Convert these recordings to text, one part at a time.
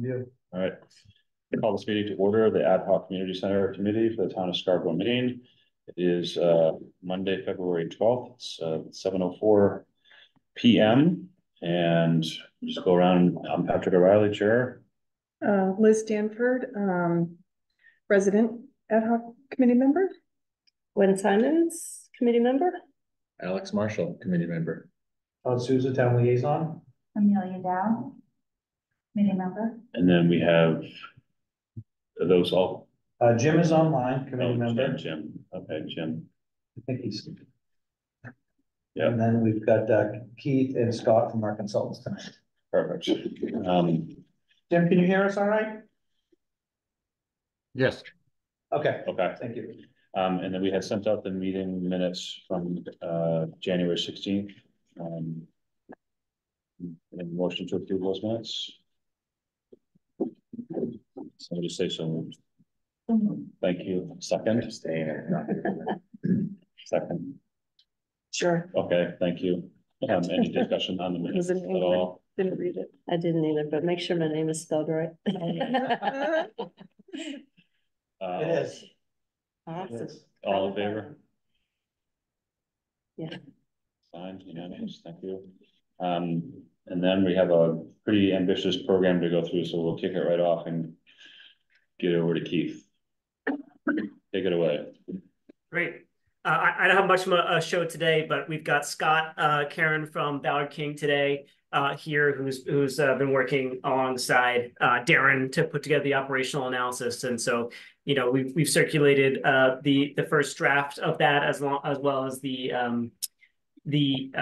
Yeah. All right. Call this meeting to order, the Ad hoc Community Center Committee for the Town of Scarborough, Maine. It is uh Monday, February twelfth, it's uh seven oh four P M. And just go around, I'm Patrick O'Reilly, Chair. Uh, Liz Stanford, um, resident ad hoc committee member. Gwen Simons, committee member. Alex Marshall, committee member. Todd Souza, town liaison. Amelia Dow, committee member. And then we have are those all. Uh, Jim is online, committee Oh, member. Jim, okay, Jim. I think he's. Yeah. And then we've got uh, Keith and Scott from our consultants tonight. Perfect. Um, Jim, can you hear us all right? Yes. Okay, okay. thank you. Um, and then we had sent out the meeting minutes from, uh, January sixteenth. Um. And motion to approve those minutes. Somebody say so moved. Thank you. Second, second. Sure. Okay, thank you. Um, any discussion on the minutes at in all? Didn't read it. I didn't either, but make sure my name is spelled right. Uh, It is. Awesome. is. All in favor? Yeah. Signed, unanimous, thank you. Um, and then we have a pretty ambitious program to go through, so we'll kick it right off and get over to Keith. Take it away. Great. Uh, I, I don't have much of a, show today, but we've got Scott, uh, Karen from Ballard King today, uh, here, who's, who's, uh, been working alongside, uh, Darren to put together the operational analysis. And so, you know, we've, we've circulated, uh, the, the first draft of that as long, as well as the, um, the,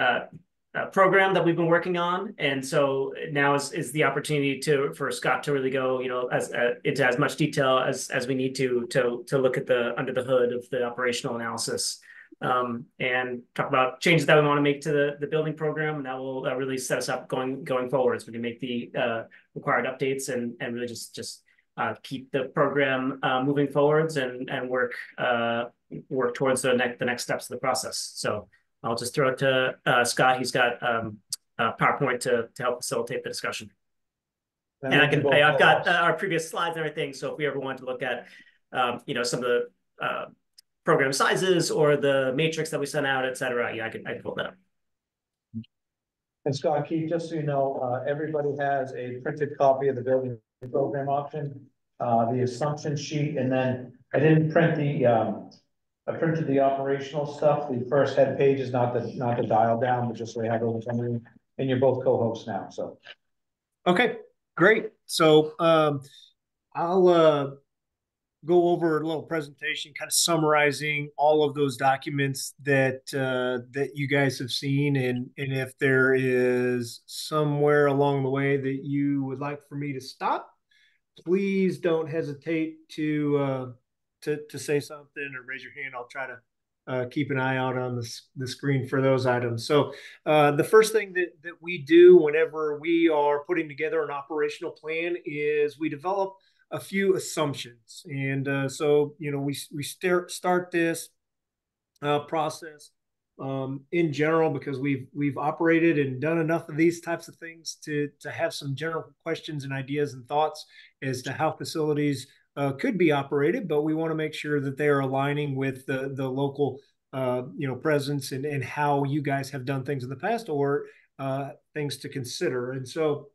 uh, program that we've been working on. And so now is, is the opportunity to, for Scott to really go, you know, as, uh, into as much detail as, as we need to, to, to look at the, under the hood of the operational analysis. Um, and talk about changes that we want to make to the, the building program, and that will uh, really set us up going, going forward. So we can make the, uh, required updates and, and really just, just, uh, keep the program, uh, moving forwards and, and work, uh, work towards the next, the next steps of the process. So, I'll just throw it to uh, Scott. He's got um, uh, PowerPoint to, to help facilitate the discussion. And I can, I- I've got uh, our previous slides and everything. So if we ever want to look at, um, you know, some of the uh, program sizes or the matrix that we sent out, et cetera, yeah, I can, I can pull that up. And Scott, Keith, just so you know, uh, everybody has a printed copy of the building program option, uh, the assumption sheet, and then I didn't print the, um, I printed the operational stuff, the first head page is not the, not the dial down, but just so you have those, and you're both co-hosts now, so. Okay, great. So um, I'll uh, go over a little presentation, kind of summarizing all of those documents that uh, that you guys have seen, and and if there is somewhere along the way that you would like for me to stop, please don't hesitate to uh, to to say something or raise your hand. I'll try to uh, keep an eye out on the, the screen for those items. So uh, the first thing that, that we do whenever we are putting together an operational plan is we develop a few assumptions. And uh, so, you know, we, we start, start this uh, process um, in general because we've we've operated and done enough of these types of things to to have some general questions and ideas and thoughts as to how facilities uh, could be operated, but we want to make sure that they are aligning with the the local uh, you know presence and and how you guys have done things in the past or uh, things to consider. And so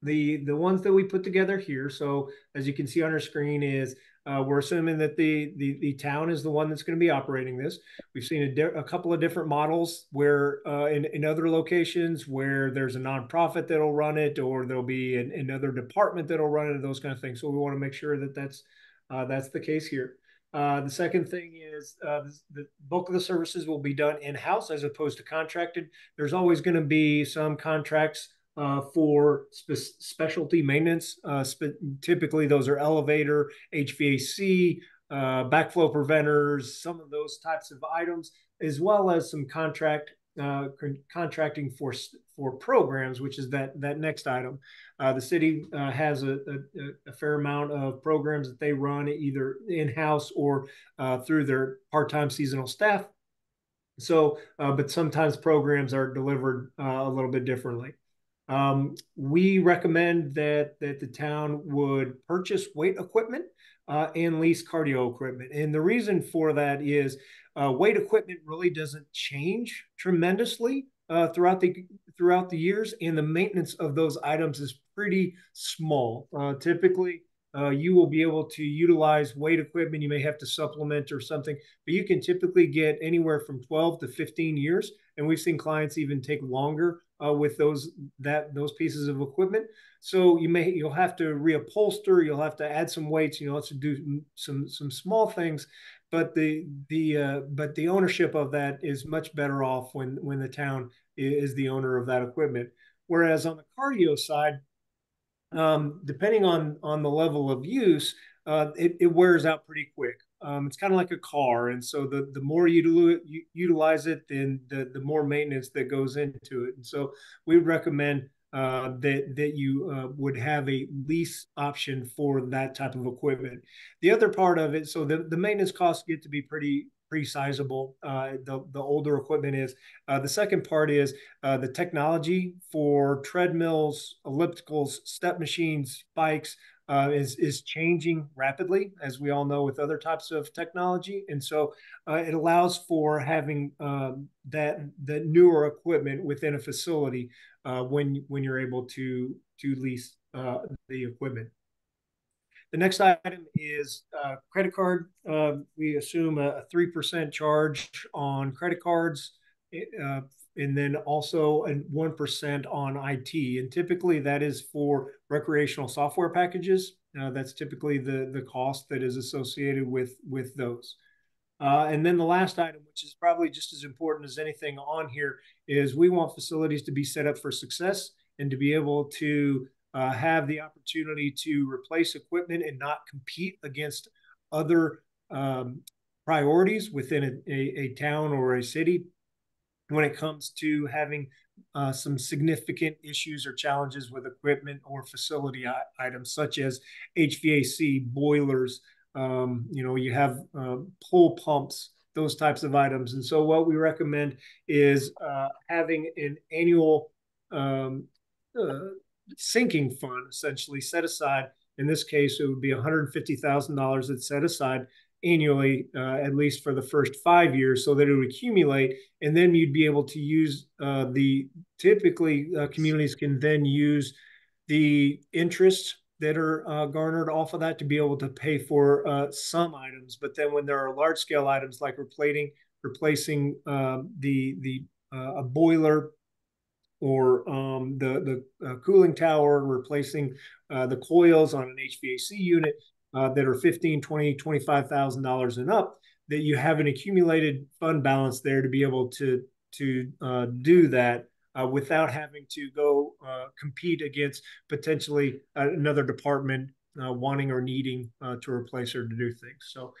the the ones that we put together here. So as you can see on our screen is uh, we're assuming that the, the the town is the one that's going to be operating this. We've seen a, di- a couple of different models where uh, in in other locations where there's a nonprofit that'll run it, or there'll be an, another department that'll run it, those kind of things. So we want to make sure that that's uh, that's the case here. Uh, the second thing is uh, the bulk of the services will be done in house as opposed to contracted. There's always going to be some contracts uh, for spe- specialty maintenance. Uh, spe- typically, those are elevator, HVAC, uh, backflow preventers, some of those types of items, as well as some contract uh, con- contracting for for programs, which is that that next item. Uh, the city uh, has a, a, a, fair amount of programs that they run either in house or through their part time seasonal staff. So, but sometimes programs are delivered a little bit differently. Um, we recommend that that the town would purchase weight equipment uh, and lease cardio equipment. And the reason for that is uh, weight equipment really doesn't change tremendously uh, throughout the throughout the years, and the maintenance of those items is pretty small. Uh, typically, uh, you will be able to utilize weight equipment. You may have to supplement or something, but you can typically get anywhere from 12 to 15 years. And we've seen clients even take longer uh, with those that those pieces of equipment. So you may you'll have to reupholster, you'll have to add some weights, you know, to do some some small things, but the the uh, but the ownership of that is much better off when when the town is the owner of that equipment. Whereas on the cardio side, um, depending on on the level of use, uh, it, it wears out pretty quick. Um, it's kind of like a car, and so the the more you, you utilize it, then the the more maintenance that goes into it. And so we would recommend uh, that that you uh, would have a lease option for that type of equipment. The other part of it, so the the maintenance costs get to be pretty pretty sizable. Uh, the the older equipment is. Uh, the second part is uh, the technology for treadmills, ellipticals, step machines, bikes uh, is is changing rapidly, as we all know with other types of technology, and so uh, it allows for having um, that the newer equipment within a facility uh, when when you're able to to lease uh, the equipment. The next item is uh, credit card. Uh, we assume a three percent charge on credit cards and then also a 1% on IT. And typically that is for recreational software packages. Uh, that's typically the, the cost that is associated with, with those. Uh, and then the last item, which is probably just as important as anything on here, is we want facilities to be set up for success and to be able to uh, have the opportunity to replace equipment and not compete against other um, priorities within a, a, a town or a city when it comes to having uh, some significant issues or challenges with equipment or facility items such as HVAC, boilers, um, you know, you have uh, pull pumps, those types of items. And so what we recommend is uh, having an annual um, uh, sinking fund essentially set aside. In this case, it would be $150,000 that's set aside annually, uh, at least for the first five years, so that it would accumulate, and then you'd be able to use uh, the. Typically, uh, communities can then use the interest that are uh, garnered off of that to be able to pay for uh, some items. But then, when there are large scale items like replacing replacing um, the the uh, a boiler or um, the the cooling tower, replacing the coils on an HVAC unit, uh, that are 15, 20, 25,000 dollars and up that you have an accumulated fund balance there to be able to to uh, do that uh, without having to go uh, compete against potentially another department uh, wanting or needing uh, to replace or to do things. So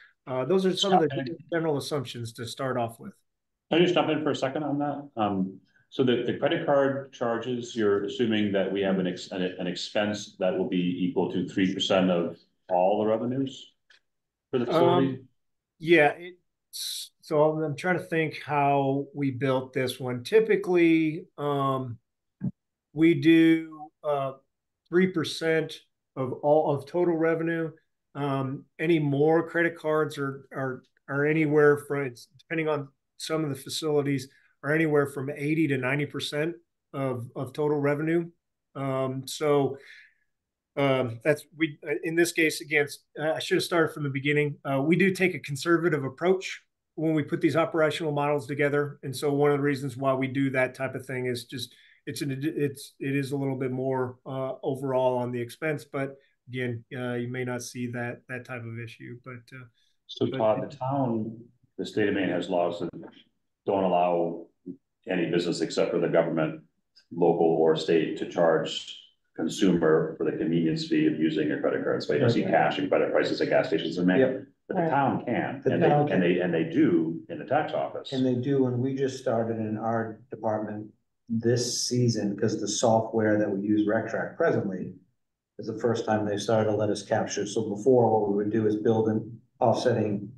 those are some of the general assumptions to start off with. Can I just jump in for a second on that? Um, so the, the credit card charges, you're assuming that we have an, ex, an, an expense that will be equal to three percent of all the revenues for the facility? Um, yeah, it's, so I'm trying to think how we built this one. Typically, um, we do uh three percent of all of total revenue. Um, any more credit cards are are are anywhere from depending on some of the facilities are anywhere from 80 to 90 percent of of total revenue. Um, so um, that's we in this case against. I should have started from the beginning. Uh, we do take a conservative approach when we put these operational models together, and so one of the reasons why we do that type of thing is just it's an it's it is a little bit more uh, overall on the expense, but again, uh, you may not see that that type of issue. But uh, so Todd, the town, the state of Maine has laws that don't allow any business except for the government, local or state, to charge consumer for the convenience fee of using a credit card. So you see cash and credit prices at gas stations in Maine. Yep. But the town can, The and they, town and they, and they do in the tax office. And they do, and we just started in our department this season, because the software that we use RecTrac presently is the first time they started to let us capture. So before, what we would do is build an offsetting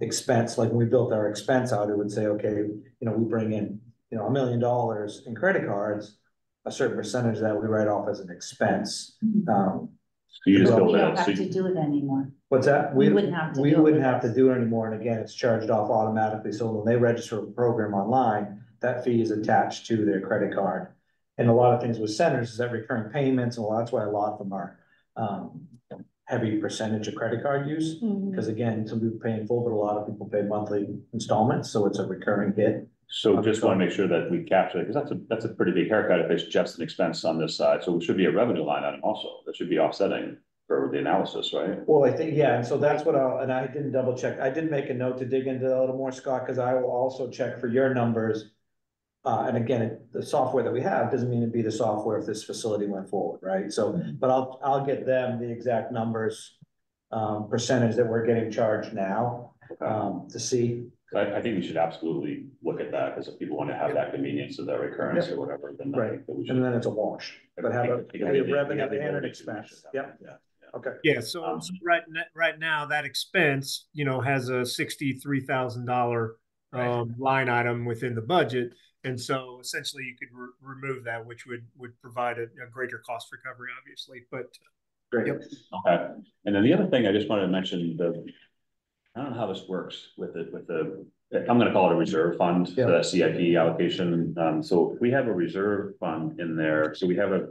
expense, like when we built our expense out, it would say, okay, you know, we bring in, you know, a million dollars in credit cards. A certain percentage that we write off as an expense. Um, So you just build We it, don't in, have so to you- do it anymore. what's that? We wouldn't have to We do it wouldn't with have to us. do it anymore, and again, it's charged off automatically, so when they register a program online, that fee is attached to their credit card. And a lot of things with centers is that recurring payments, and a lot, that's why a lot of them are, um, heavy percentage of credit card use. Mhm. Because again, some people pay in full, but a lot of people pay monthly installments, so it's a recurring hit. So just wanna make sure that we capture it, because that's a, that's a pretty big haircut if it's just an expense on this side, so it should be a revenue line item also, that should be offsetting for the analysis, right? Well, I think, yeah, and so that's what I'll, and I didn't double check, I did make a note to dig into that a little more, Scott, because I will also check for your numbers. Uh, and again, it- the software that we have doesn't mean it'd be the software if this facility went forward, right? So, but I'll, I'll get them the exact numbers. Um, percentage that we're getting charged now, um, to see. I, I think we should absolutely look at that, because if people wanna have that convenience of that recurrence or whatever, then I Right. think that we should. And then it's a wash, but have a, Because a we have the- we revenue have and an ability to do expense, that. yep, Yeah. okay. Yeah, so, Um, so right, right now, that expense, you know, has a sixty-three thousand dollar um, line item within the budget. And so essentially you could re- remove that, which would, would provide a, a greater cost recovery, obviously, but Great. Yep. Okay, and then the other thing I just wanted to mention, the. I don't know how this works with it, with the, I'm gonna call it a reserve fund, Yeah. the CIP allocation, um, so if we have a reserve fund in there, so we have a.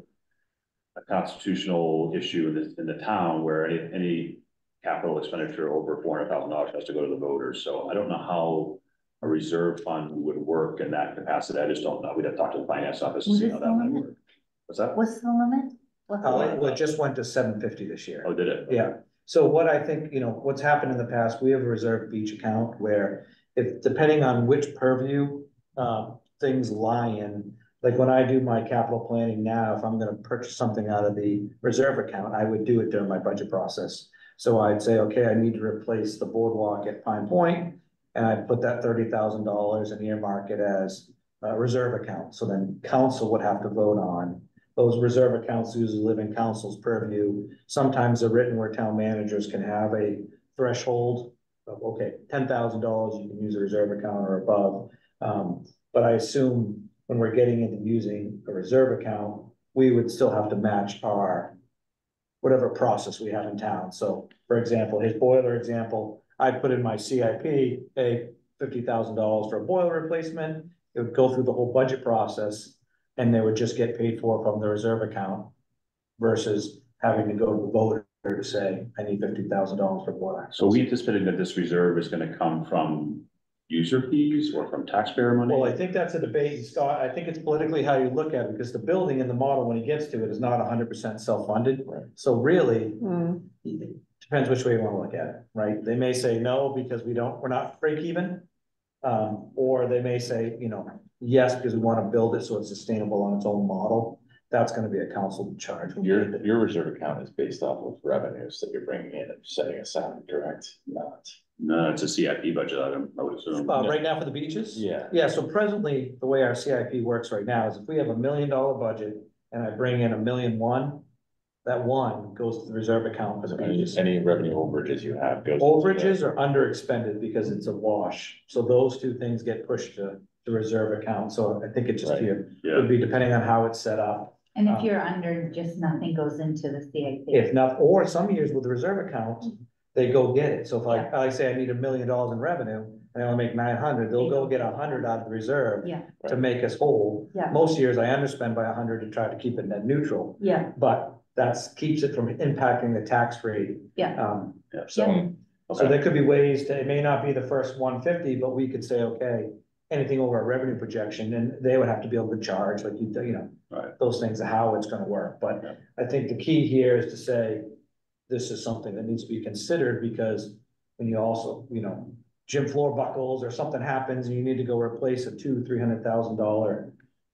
A constitutional issue in the, in the town where any, any capital expenditure over four hundred thousand dollars has to go to the voters, so I don't know how. A reserve fund would work in that capacity, I just don't know, we'd have to talk to the finance office to see how the that might limit? work. What's that? What's the limit? What's the Uh, limit? well, it just went to seven fifty this year. Oh, did it? Yeah, so what I think, you know, what's happened in the past, we have a reserve beach account where if, depending on which purview, um, things lie in. Like when I do my capital planning now, if I'm gonna purchase something out of the reserve account, I would do it during my budget process. So I'd say, okay, I need to replace the boardwalk at Pine Point, and I put that thirty thousand dollars and earmark it as a reserve account, so then council would have to vote on. Those reserve accounts usually live in council's purview, sometimes they're written where town managers can have a threshold. Of, okay, ten thousand dollars, you can use a reserve account or above, um, but I assume when we're getting into using a reserve account, we would still have to match our. Whatever process we have in town, so for example, his boiler example, I put in my CIP, a fifty thousand dollars for a boiler replacement. It would go through the whole budget process, and they would just get paid for from the reserve account. Versus having to go to the voter to say, I need fifty thousand dollars for boiler. So we anticipating that this reserve is gonna come from user fees or from taxpayer money? Well, I think that's a debate, Scott. I think it's politically how you look at it, because the building and the model, when he gets to it, is not hundred percent self-funded. Right. So really, Mm. it depends which way you wanna look at it, right? They may say no, because we don't, we're not break even. Um, or they may say, you know, yes, because we wanna build it so it's sustainable on its own model. That's gonna be a council charge. Your, your reserve account is based off of revenues that you're bringing in and setting aside, correct? Not. No, it's a CIP budget item, I would assume. Uh, right now for the beaches? Yeah. Yeah, so presently, the way our CIP works right now is if we have a million dollar budget and I bring in a million one. That one goes to the reserve account for the Any, beaches. any revenue overages you have goes. into Overages are under expended because it's a wash, so those two things get pushed to the reserve account, so I think it just Right. here, Yeah, would be depending on how it's set up. And if you're under, just nothing goes into the CIP. If not, or some years with the reserve account, they go get it, so if I, I say I need a million dollars in revenue. And I only make nine hundred, they'll go get a hundred out of the reserve Yeah, to make us whole. Yeah. Most years I underspend by a hundred to try to keep it net neutral, yeah, but that's, keeps it from impacting the tax rate. yeah. Um, yeah, so, so okay, there could be ways to, it may not be the first one fifty, but we could say, okay. Anything over our revenue projection, and they would have to be able to charge, like you, you know. Right. Those things, of how it's gonna work, Yeah. but I think the key here is to say. This is something that needs to be considered, because when you also, you know, gym floor buckles or something happens, and you need to go replace a two, three hundred thousand dollar.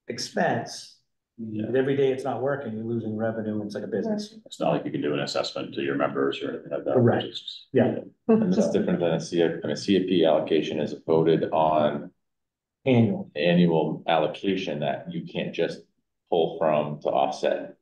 Expense. Yeah. And every day it's not working, you're losing revenue, it's like a business. it's not like you can do an assessment to your members or anything like that. Correct. It's- Yeah. And that's different than a CIP, I mean, CIP allocation is voted on Annual, annual allocation that you can't just pull from to offset.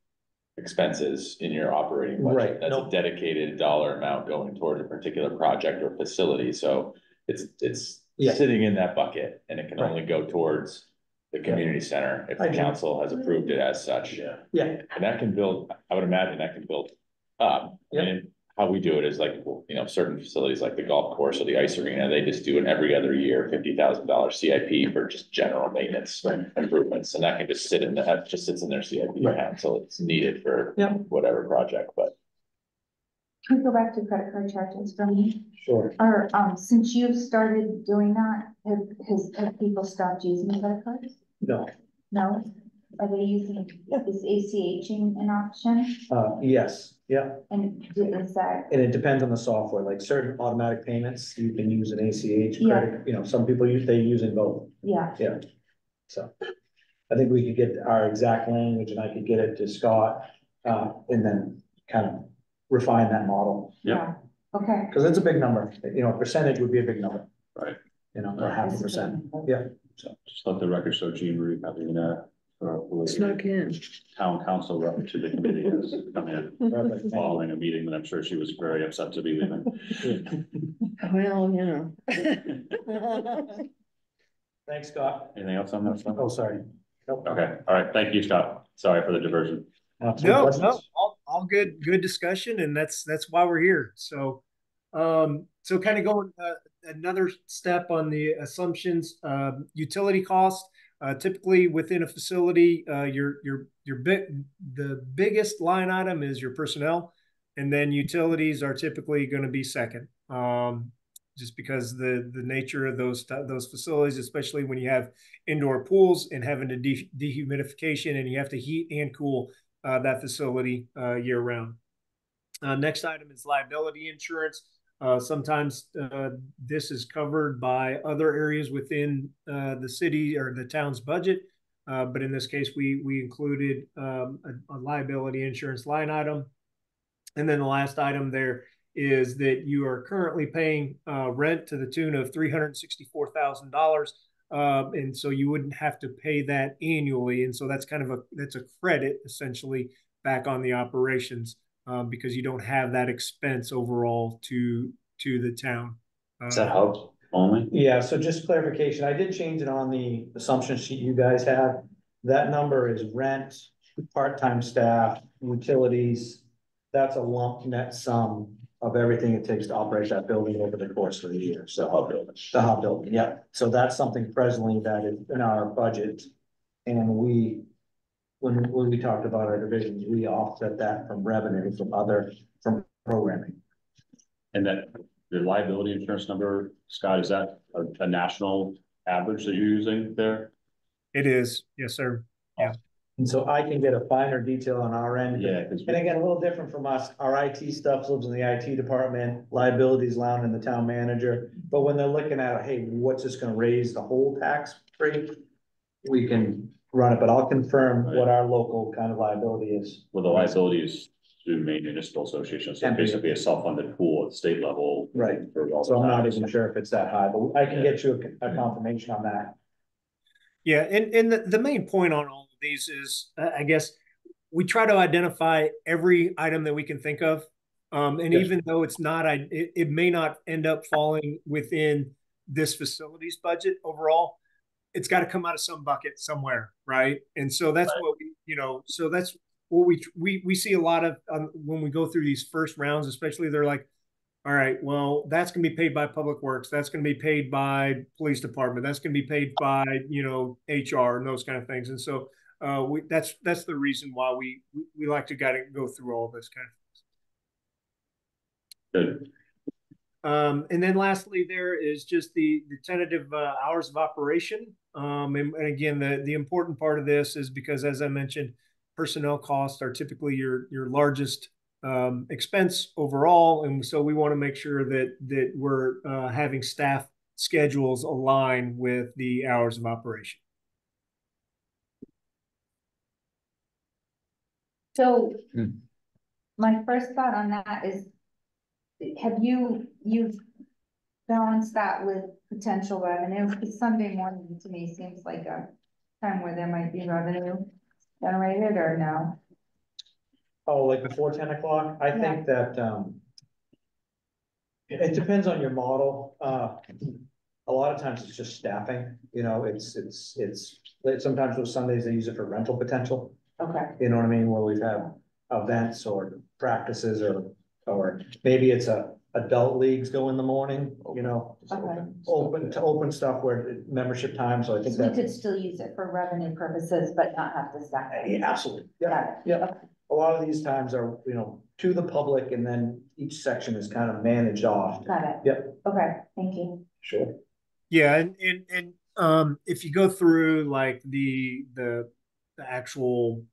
Expenses in your operating Right, budget, that's no. a dedicated dollar amount going toward a particular project or facility, so. It's, it's Yeah. sitting in that bucket and it can Right. only go towards the community center, if I the do. council has approved it as such. Yeah. Yeah, And that can build, I would imagine that can build up. Yeah. And how we do it is like, you know, certain facilities like the golf course or the ice arena, they just do it every other year, fifty thousand dollar CIP for just general maintenance improvements. And that can just sit in, the- that just sits in their CIP Right. account until it's needed for Yeah. whatever project, but Can we go back to credit card charges for me? sure. Or, um, since you've started doing that, have, has, have people stopped using credit cards? No, No? Are they using, is ACHing an option? uh, yes, yeah, And is that, and it depends on the software, like certain automatic payments, you can use an ACH Yeah. credit, you know, some people use, they use in both, yeah, Yeah. so. I think we could get our exact language and I could get it to Scott, uh, and then kind of refine that model. yeah, okay. Cause it's a big number, you know, a percentage would be a big number. Right. You know, or half a percent, yeah, Just let the record show Jean Marie having a, uh, Snuck in. town council rep to the committee has come in following a meeting that I'm sure she was very upset to be leaving. Well, you know. thanks, Scott, Anything else on that stuff? oh, sorry. Nope. Okay, all right, thank you, Scott. Sorry for the diversion. Uh, No, no, all, all good, good discussion, and that's, that's why we're here, so. Um, so kind of going, uh, another step on the assumptions, um, utility cost. Uh, typically within a facility, uh, your, your, your big, the biggest line item is your personnel. And then utilities are typically gonna be second. Um, just because the, the nature of those, those facilities, especially when you have indoor pools and having to de- dehumidification and you have to heat and cool uh, that facility uh, year round. Uh, next item is liability insurance. Uh, sometimes uh, this is covered by other areas within uh, the city or the town's budget, uh, but in this case, we we included um, a, a liability insurance line item. And then the last item there is that you are currently paying uh, rent to the tune of three hundred sixty-four thousand dollars. Uh, and so you wouldn't have to pay that annually. And so that's kind of a, that's a credit essentially back on the operations, um, because you don't have that expense overall to, to the town. Is that hubs only? Yeah, so just clarification, I did change it on the assumption sheet you guys have. That number is rent, part-time staff, utilities. That's a lump net sum of everything it takes to operate that building over the course of the year, so. The hub building. The hub building, yeah, so that's something presently that is in our budget. And we, when, when we talked about our divisions, we offset that from revenue from other, from programming. And that, the liability insurance number, Scott, is that a, a national average that you're using there? It is, yes, sir. Yeah. And so I can get a finer detail on our end. Yeah, And again, a little different from us, our IT stuff lives in the IT department, liabilities lounge in the town manager. But when they're looking at, hey, what's this gonna raise the whole tax rate? We can run it, but I'll confirm what our local kind of liability is. well, the liability is through Maine Municipal Association, so And- basically a self-funded pool at the state level. Right. For all the So I'm not towns. even sure if it's that high, but I can get you a, a confirmation on that. Yeah, and, and the, the main point on all of these is, uh, I guess, we try to identify every item that we can think of. Um, and Yes. even though it's not, I, it, it may not end up falling within this facility's budget overall. It's got to come out of some bucket somewhere, right? And so that's what we, you know, so that's what we we we see a lot of um, when we go through these first rounds, especially they're like, all right, well, that's going to be paid by Public Works. That's going to be paid by Police Department. That's going to be paid by you know HR and those kind of things. And so uh, we that's that's the reason why we we, we like to got to go through all this kind of. things. Good. Um, and then lastly, there is just the, the tentative uh, hours of operation. Um, and, and again, the, the important part of this is because, as I mentioned, personnel costs are typically your, your largest um, expense overall. And so we want to make sure that, that we're uh, having staff schedules align with the hours of operation. So Hmm. my first thought on that is, have you, you've balanced that with potential revenue? Because Sunday morning to me seems like a time where there might be revenue generated or no? Oh, like before ten o'clock, I think that, um. It, it depends on your model, uh. a lot of times it's just staffing, you know, it's, it's, it's, like, sometimes with Sundays, they use it for rental potential. Okay, You know what I mean, where we've had events or practices or, or maybe it's a adult leagues go in the morning, you know. Okay. Open to open stuff where membership time, so I think so we that. could still use it for revenue purposes, but not have to staff it. Yeah, Absolutely, yeah, Got it. yeah. Okay. A lot of these times are, you know, to the public and then each section is kind of managed off. Got it. Yep. Okay, thank you. Sure. Yeah, and, and, and, um, if you go through like the, the, the actual,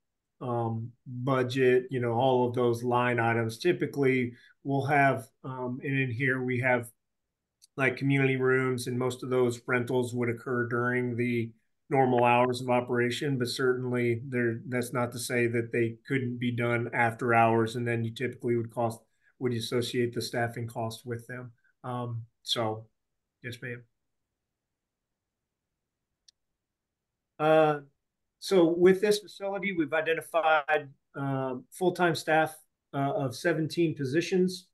um, budget, you know, all of those line items, typically we'll have, um, and in here we have like community rooms and most of those rentals would occur during the normal hours of operation, but certainly there, that's not to say that they couldn't be done after hours and then you typically would cost, would you associate the staffing cost with them. Um, so, yes, ma'am. Uh, so with this facility, we've identified um, full-time staff uh, of 17 positions.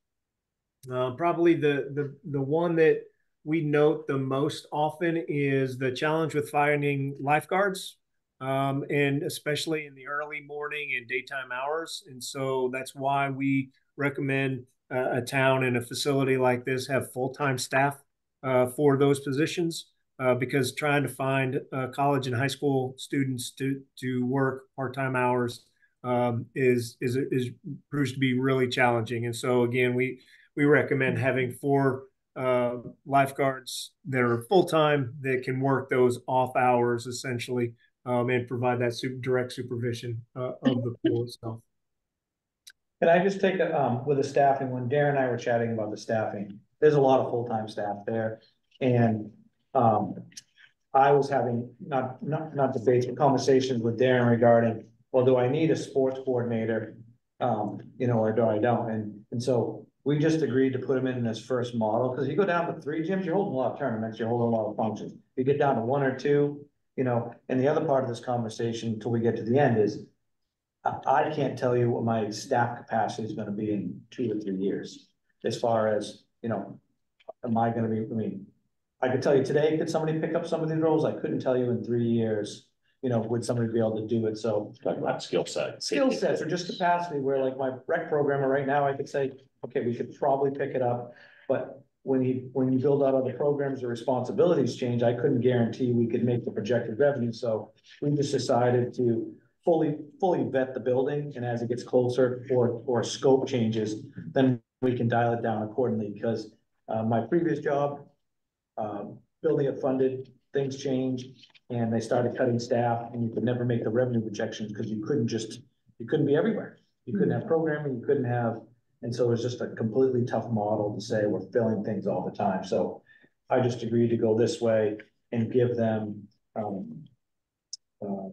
Uh, probably the, the the one that we note the most often is the challenge with finding lifeguards, um, and especially in the early morning and daytime hours. And so that's why we recommend uh, a town and a facility like this have full-time staff uh, for those positions uh, because trying to find uh, college and high school students to to work part time hours um, is is is proves to be really challenging. And so again, we we recommend having four uh, lifeguards that are full time that can work those off hours essentially um, and provide that super, direct supervision uh, of the pool itself. Can I just take a, um, with the staffing, when Darren and I were chatting about the staffing, there's a lot of full-time staff there. And, um, I was having, not, not, not debates, but conversations with Darren regarding, well, do I need a sports coordinator? Um, you know, or do I don't? And, and so we just agreed to put him in this first model, because you go down to three gyms, you're holding a lot of tournaments, you're holding a lot of functions. You get down to one or two, you know, and the other part of this conversation until we get to the end is I, I can't tell you what my staff capacity is gonna be in two or three years. As far as, you know, am I gonna be, I mean, I could tell you today, could somebody pick up some of these roles? I couldn't tell you in three years. You know, would somebody be able to do it? So Talking about skill set. skill sets or just capacity where like my rec programmer right now, I could say, okay, we could probably pick it up. But when you, when you build out other programs, the responsibilities change. I couldn't guarantee we could make the projected revenue. So we just decided to fully, fully vet the building and as it gets closer or, or scope changes, then we can dial it down accordingly because uh, my previous job, um, building it funded, things changed and they started cutting staff and you could never make the revenue projections because you couldn't just, you couldn't be everywhere. You couldn't have programming, you couldn't have, and so it was just a completely tough model to say we're filling things all the time. So I just agreed to go this way and give them, um, uh,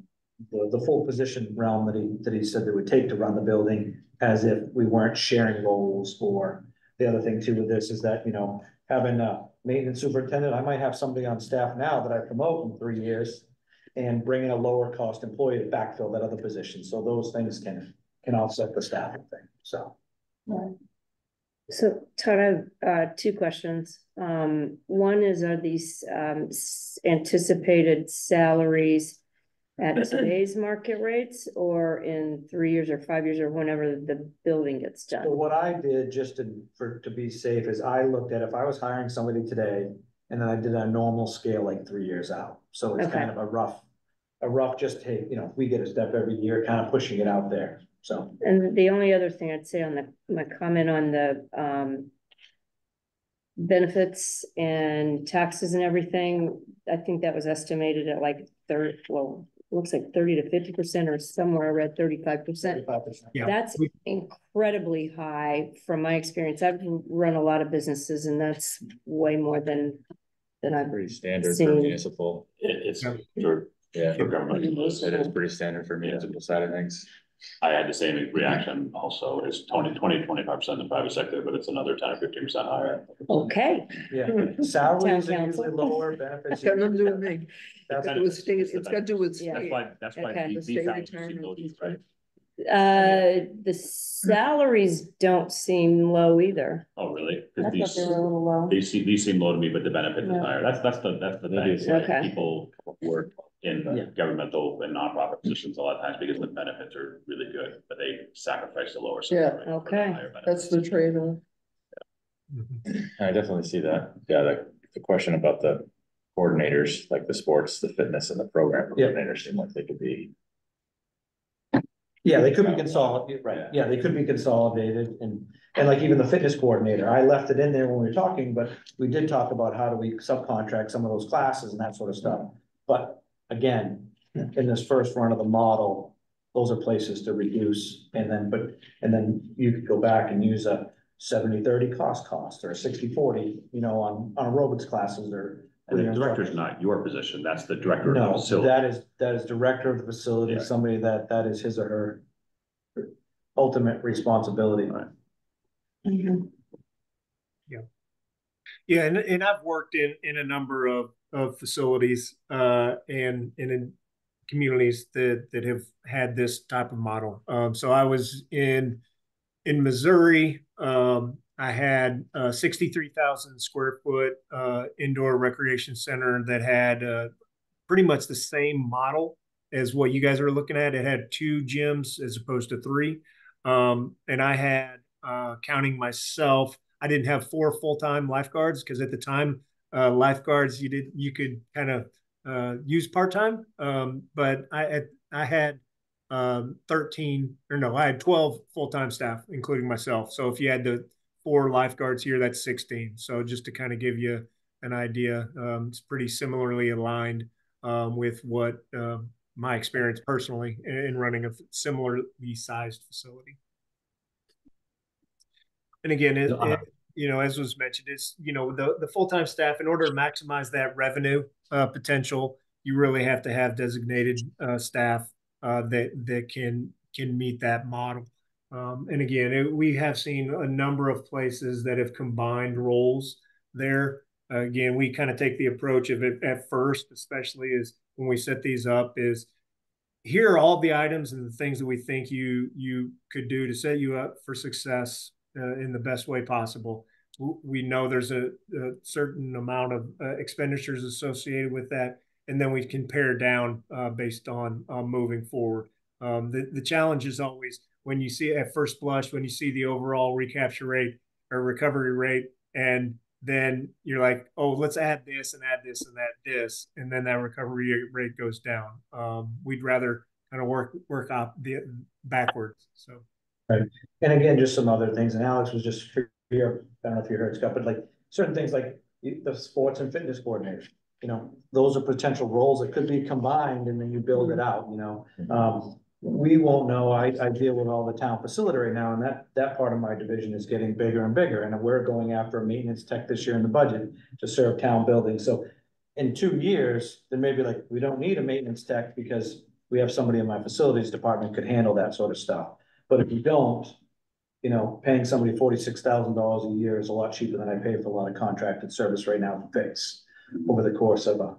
the, the full position realm that he, that he said they would take to run the building as if we weren't sharing roles or the other thing too with this is that, you know, having a maintenance superintendent, I might have somebody on staff now that I promote in three years and bring in a lower cost employee to backfill that other position. So those things can, can offset the staffing thing, so. So have uh two questions. Um, one is, are these um anticipated salaries at today's market rates or in three years or five years or whenever the building gets done? So done? what I did just to, for, to be safe is I looked at if I was hiring somebody today and then I did a normal scale like three years out. So it's kind of a rough, a rough, just hey, you know, if we get a step every year, kind of pushing it out there, so. And the only other thing I'd say on the, my comment on the um. Benefits and taxes and everything, I think that was estimated at like third, well, looks like thirty to fifty percent or somewhere I read thirty-five percent. 35%. Yeah. That's incredibly high from my experience. I've run a lot of businesses and that's way more than. Than I've, Pretty standard for municipal. It, it's Yeah. for, Yeah. for government. It is pretty standard for municipal side of things. I had the same reaction also, it's 20, 20, 25 percent in the private sector, but it's another ten or fifteen percent higher. okay, Yeah, hmm. salaries Town are usually lower, benefits. It's got nothing to do with me. That's It's got to do with state, it's got to do with That's state. why, that's why Okay. these The these state salaries retirement see those, right? Right? Uh, the salaries don't seem low either. Oh, really? I 'Cause thought these, were a little low. they seem, these seem low to me, but the benefits is Yeah. higher. That's, that's the, that's the It thing. is. like, Okay. People work in Yeah. governmental and nonprofit positions a lot of times because the benefits are really good, but they sacrifice the lower Yeah. salary. for the Okay. higher That's the trade-off. I definitely see that. Yeah, the, the question about the coordinators, like the sports, the fitness and the program Yeah. coordinators seem like they could be. Yeah, they could be consolidated, right, yeah, they could be consolidated and, and like even the fitness coordinator, I left it in there when we were talking, but we did talk about how do we subcontract some of those classes and that sort of stuff. But again, in this first run of the model, those are places to reduce and then, but, and then you could go back and use a 70-30 cost cost or a 60-40, you know, on, on aerobics classes or. And the director's not your position, that's the director of the No, facility. that is, that is director of the facility, Yeah. somebody that, that is his or her ultimate responsibility. Right. Yeah, and, and I've worked in, in a number of, of facilities, uh, and, and in communities that, that have had this type of model. Um, so I was in, in Missouri, um, I had a sixty-three thousand square foot, uh, indoor recreation center that had, uh, pretty much the same model as what you guys are looking at. It had two gyms as opposed to three. Um, and I had, uh, counting myself, I didn't have four full-time lifeguards because at the time, uh, lifeguards, you did, you could kind of, uh, use part-time. Um, but I, I had, um, 13 or no, I had 12 full-time staff, including myself. So if you had the four lifeguards here, that's 16. So just to kind of give you an idea, um, it's pretty similarly aligned, um, with what, um, my experience personally in, in running a similarly sized facility. And again, it, Uh-huh. it, you know, as was mentioned, it's, you know, the, the full-time staff, in order to maximize that revenue, uh, potential, you really have to have designated, uh, staff, uh, that, that can, can meet that model. Um, and again, it, we have seen a number of places that have combined roles there. Uh, again, we kind of take the approach of it at first, especially is when we set these up is here are all the items and the things that we think you, you could do to set you up for success uh, in the best way possible. We know there's a, a certain amount of uh, expenditures associated with that, and then we can pare down uh, based on uh, moving forward. Um, the, the challenge is always when you see at first blush, when you see the overall recapture rate or recovery rate, and then you're like, oh, let's add this and add this and add this, and then that recovery rate goes down. Um, we'd rather kind of work work up the backwards. So And again, just some other things, and Alex was just here, I don't know if you heard Scott, but like certain things like the sports and fitness coordinators. You know, those are potential roles that could be combined and then you build it out, you know, um, we won't know, I, I deal with all the town facility right now, and that, that part of my division is getting bigger and bigger, and we're going after a maintenance tech this year in the budget to serve town buildings, so. In two years, then maybe like, we don't need a maintenance tech because we have somebody in my facilities department could handle that sort of stuff. But if you don't, you know, paying somebody forty-six thousand dollars a year is a lot cheaper than I pay for a lot of contracted service right now for fix. Over the course of a,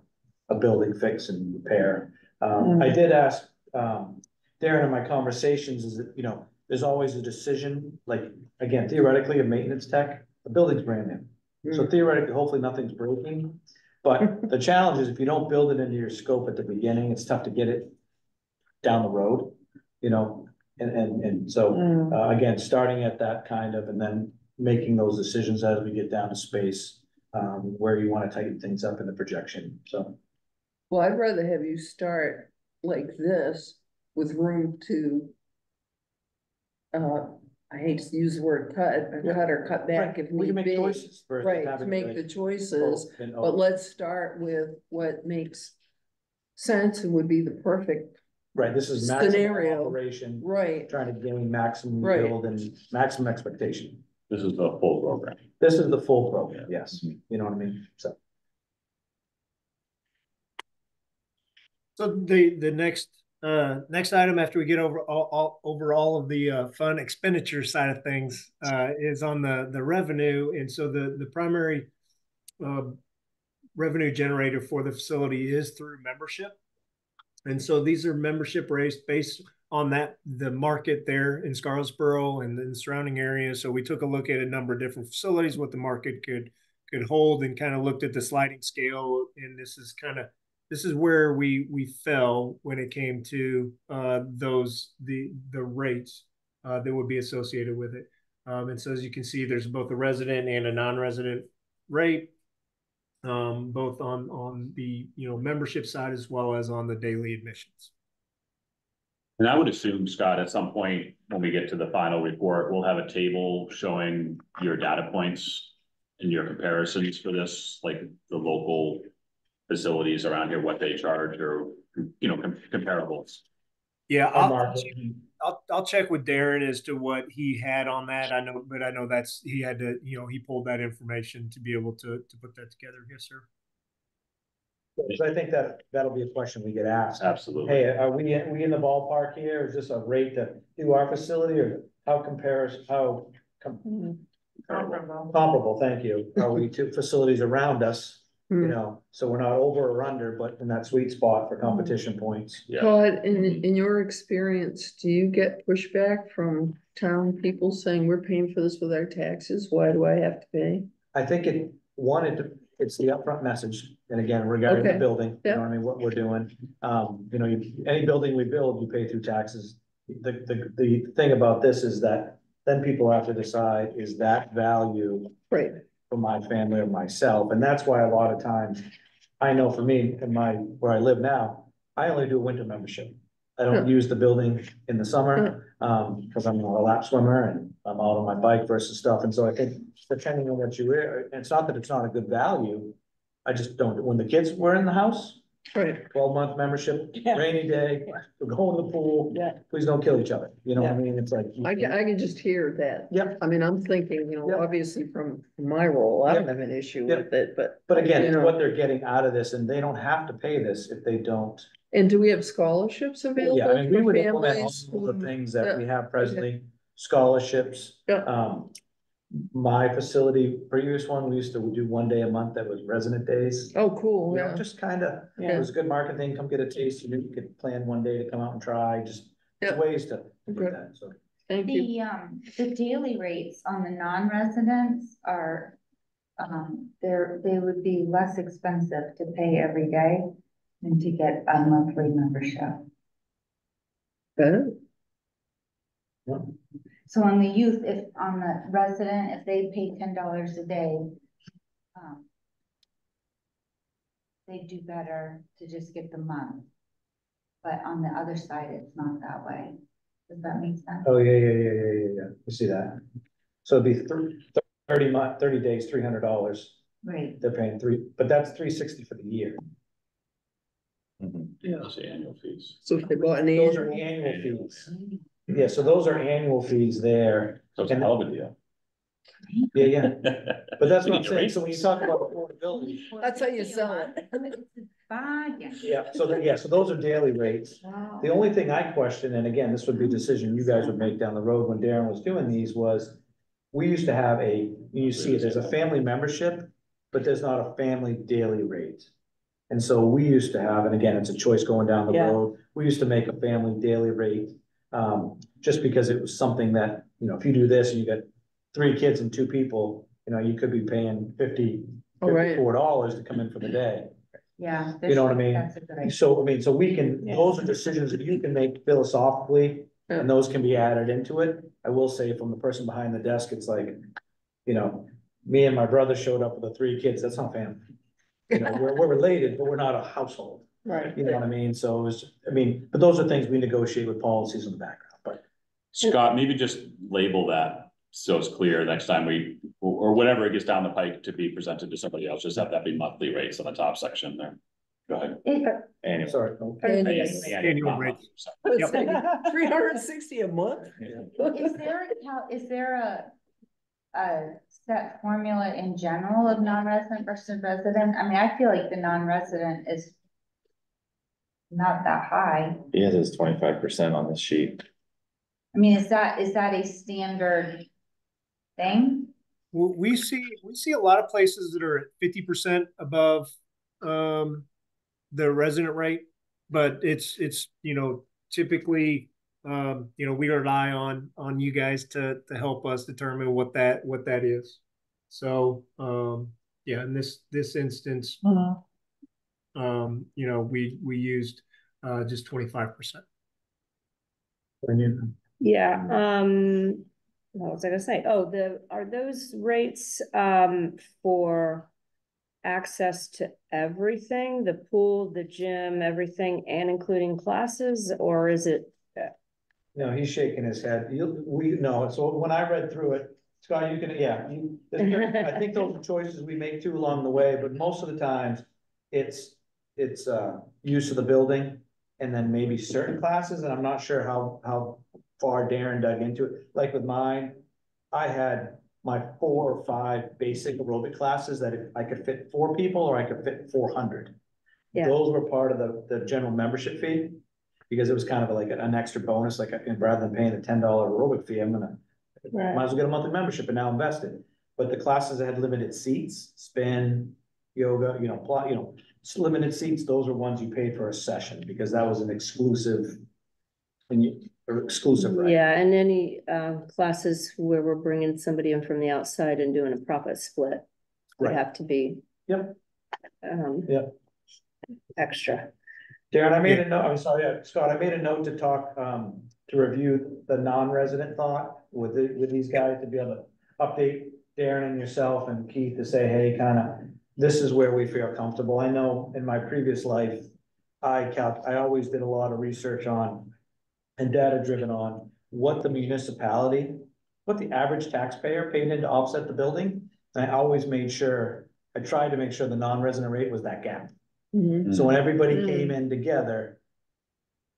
a building fix and repair. Um, I did ask, um, Darren in my conversations is that, you know, there's always a decision, like, again, theoretically, a maintenance tech, the building's brand new. So theoretically, hopefully nothing's breaking, but the challenge is if you don't build it into your scope at the beginning, it's tough to get it down the road, you know, and, and, and so, Mm. uh, again, starting at that kind of, and then making those decisions as we get down to space, um, where you wanna tighten things up in the projection, so. Well, I'd rather have you start like this with room to. Uh, I hate to use the word cut, or Yeah. cut or cut back if We need can make be. choices. versus Right, to having make like the choices, both and but all. let's start with what makes sense and would be the perfect, Right, this is maximum scenario. operation, right, trying to gain maximum Right. yield and maximum expectation. This is the full program. This is the full program, yes, you know what I mean, so. So the, the next, uh, next item after we get over all, all, over all of the, uh, fund expenditure side of things, uh, is on the, the revenue. And so the, the primary, um, revenue generator for the facility is through membership. And so these are membership rates based on that, the market there in Scarborough and then surrounding areas. So we took a look at a number of different facilities, what the market could could hold and kind of looked at the sliding scale. And this is kind of this is where we we fell when it came to uh, those the the rates uh, that would be associated with it. Um, and so as you can see, there's both a resident and a non-resident rate, um, both on on the you know membership side as well as on the daily admissions. And I would assume, Scott, at some point, when we get to the final report, we'll have a table showing your data points and your comparisons for this, like the local facilities around here, what they charge or, you know, com- comparables. Yeah, I'll. I'll I'll check with Darren as to what he had on that. I know, but I know that's he had to, you know, he pulled that information to be able to to put that together. Yes, sir. So I think that, that'll be a question we get asked. Absolutely. Hey, are we, are we in the ballpark here? Is this a rate to do our facility or how compares, how com- mm-hmm. Comparable. comparable, thank you, are we to facilities around us? You Hmm. know, so we're not over or under, but in that sweet spot for competition points. Yeah. Todd, in, in your experience, do you get pushback from town people saying we're paying for this with our taxes? Why do I have to pay? I think it, one, it, it's the upfront message, and again, regarding the Okay. building, you Yeah. know what I mean, what we're doing. Um, you know, you, any building we build, you pay through taxes. The, the, the thing about this is that then people have to decide, is that value Right. For my family or myself, and that's why a lot of times. I know for me, in my, where I live now, I only do a winter membership. I don't use the building in the summer, um, cause I'm not a lap swimmer and I'm out on my bike versus stuff, and so I think. Depending on what you wear, and it's not that it's not a good value. I just don't, when the kids were in the house, Right. twelve month membership, Yeah. rainy day, we're going to the pool. Yeah. Please don't kill each other, you know what I mean, it's like. I can, I can just hear that. Yep. I mean, I'm thinking, you know, Yep. obviously from my role, I don't have an issue Yep. with it, but. But again, you it's know, what they're getting out of this, and they don't have to pay this if they don't. And do we have scholarships available? Yeah, I mean, we for would implement families all the things that we have presently, scholarships. Yeah. Um, my facility, previous one, we used to do one day a month that was resident days. Oh, cool, You know, yeah. just kind of, it Yeah. was a good market thing, come get a taste, you knew you could plan one day to come out and try, just Yeah. ways to do Okay. that, so. Thank you. The, um, the daily rates on the non-residents are, um, they're, they would be less expensive to pay every day than to get a monthly membership. Good. So on the youth, if, on the resident, if they pay ten dollars a day, um, they do better to just get the month. But on the other side, it's not that way. Does that make sense? Oh, yeah, yeah, yeah, yeah, yeah, yeah, you see that. So it'd be thir- thirty month, thirty days, three hundred dollars, Right. they're paying three, but that's three sixty for the year. Mhm. Yeah. Those are annual fees. So if they bought an Those are annual, annual fees. Yeah, so those are annual fees there. So it's a hell of a deal. Yeah, yeah, but that's We what I'm need to saying, raise so when you talk about affordability, That's how you sell it. It's a bargain. yeah, so, that- yeah, so those are daily rates. Wow. The only thing I question, and again, this would be a decision you guys would make down the road when Darren was doing these, was. We used to have a, you see, there's a family membership, but there's not a family daily rate. And so we used to have, and again, it's a choice going down the Yeah. road, we used to make a family daily rate. Um, just because it was something that, you know, if you do this and you got three kids and two people, you know, you could be paying fifty, Oh, right. fifty-four dollars to come in for the day. Yeah. You know what I mean? That's a good idea. So, I mean, so we can, those are decisions that you can make philosophically, and those can be added into it. I will say from the person behind the desk, it's like, you know, me and my brother showed up with the three kids, that's not family. You know, we're, we're related, but we're not a household, Right. you know what I mean? So it was, I mean, but those are things we negotiate with policies in the background, but. Scott, maybe just label that so it's clear next time we, or whatever it gets down the pike to be presented to somebody else, just have that be monthly rates on the top section there. Go ahead. It- Annual. Sorry. Annual. Annual rates. Three hundred and sixty a month? Is there, a is there a, a set formula in general of non-resident versus resident? I mean, I feel like the non-resident is not that high. Yeah, there's twenty-five percent on this sheet. I mean, is that, is that a standard thing? We we see, we see a lot of places that are fifty percent above, um, the resident rate. But it's, it's, you know, typically um, you know, we rely on, on you guys to, to help us determine what that, what that is. So, um, yeah, in this, this instance, um, you know, we, we used, uh, just twenty-five percent. Yeah, um, what was I gonna say? Oh, the, are those rates, um, for access to everything, the pool, the gym, everything, and including classes, or is it? No, he's shaking his head. You, we, no, so when I read through it, Scott, you can, yeah, you, I think those are choices we make too along the way, but most of the times. It's, it's, uh, use of the building and then maybe certain classes, and I'm not sure how, how far Darren dug into it. Like with mine, I had my four or five basic aerobic classes that if I could fit four people or I could fit four hundred. Yeah. Those were part of the, the general membership fee, because it was kind of like an extra bonus, like, I- rather than paying a ten dollar aerobic fee, I'm gonna. Right. Might as well get a monthly membership and now invest it, but the classes that had limited seats, spin, yoga, you know, plot, you know. S- Limited seats, those are ones you paid for a session, because that was an exclusive. And you, or exclusive, right? Yeah, and any, um, classes where we're bringing somebody in from the outside and doing a profit split would Right. have to be. Yep. Um. Yep. Extra. Darren, I made a note, I'm sorry, yeah, Scott, I made a note to talk, um, to review the non-resident thought with the, with these guys to be able to update Darren and yourself and Keith to say, hey, kind of, this is where we feel comfortable. I know in my previous life, I calc, I always did a lot of research on and data driven on what the municipality, what the average taxpayer paid in to offset the building. And I always made sure, I tried to make sure the non-resident rate was that gap. Mhm. So when everybody Mm. came in together.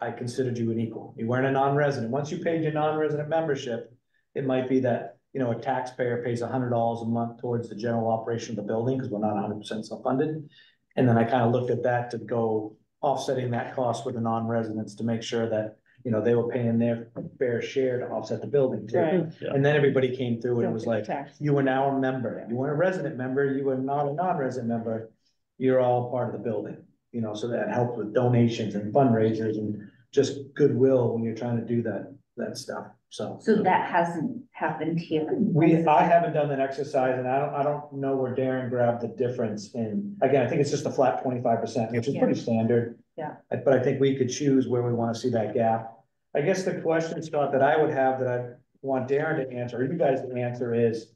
I considered you an equal. You weren't a non-resident. Once you paid your non-resident membership, it might be that, you know, a taxpayer pays hundred dollars a month towards the general operation of the building, because we're not hundred percent self-funded. And then I kind of looked at that to go offsetting that cost with the non-residents to make sure that, you know, they were paying their fair share to offset the building too. Right. Yeah. And then everybody came through and it was Don't pay like, tax. you are now a member, you weren't a resident member, you were not a non-resident member. You're all part of the building, you know, so that helped with donations and fundraisers and just goodwill when you're trying to do that, that stuff, so. So that hasn't happened here. We, I haven't done that exercise and I don't, I don't know where Darren grabbed the difference in, again, I think it's just a flat twenty-five percent, which is pretty standard. Yeah. But I think we could choose where we wanna see that gap. I guess the question, Scott, that I would have that I want Darren to answer, or you guys to answer is.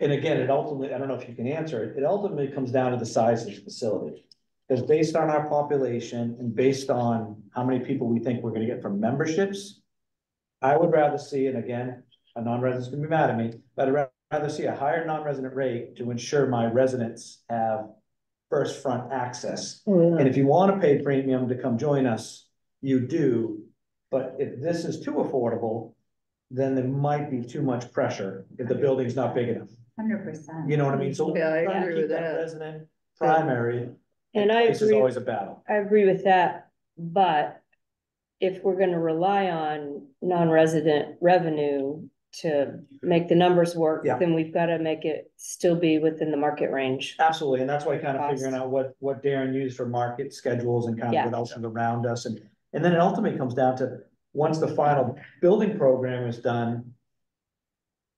And again, it ultimately, I don't know if you can answer it, it ultimately comes down to the size of the facility. Because based on our population and based on how many people we think we're gonna get from memberships. I would rather see, and again, a non-resident's gonna be mad at me, but I'd rather see a higher non-resident rate to ensure my residents have. First front access, oh, and if you wanna pay premium to come join us, you do. But if this is too affordable, then there might be too much pressure if the building's not big enough. Hundred percent. You know what I mean? So Yeah, I trying to agree keep with that that. resident primary. And I This is agree, always a battle. I agree with that, but if we're gonna rely on non-resident revenue to make the numbers work, Yeah. then we've gotta make it still be within the market range. Absolutely, and that's why kind of Cost. figuring out what, what Darren used for market schedules and kind Yeah. of what else is around us and, and then it ultimately comes down to, once the final building program is done.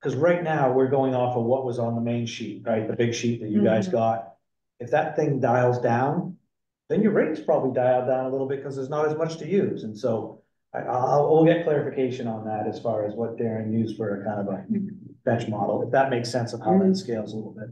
Cause right now, we're going off of what was on the main sheet, right, the big sheet that you guys Mhm. got. If that thing dials down, then your rates probably dial down a little bit, cause there's not as much to use, and so. I, I'll, we'll get clarification on that as far as what Darren used for a kind of a bench model, if that makes sense of how that scales a little bit.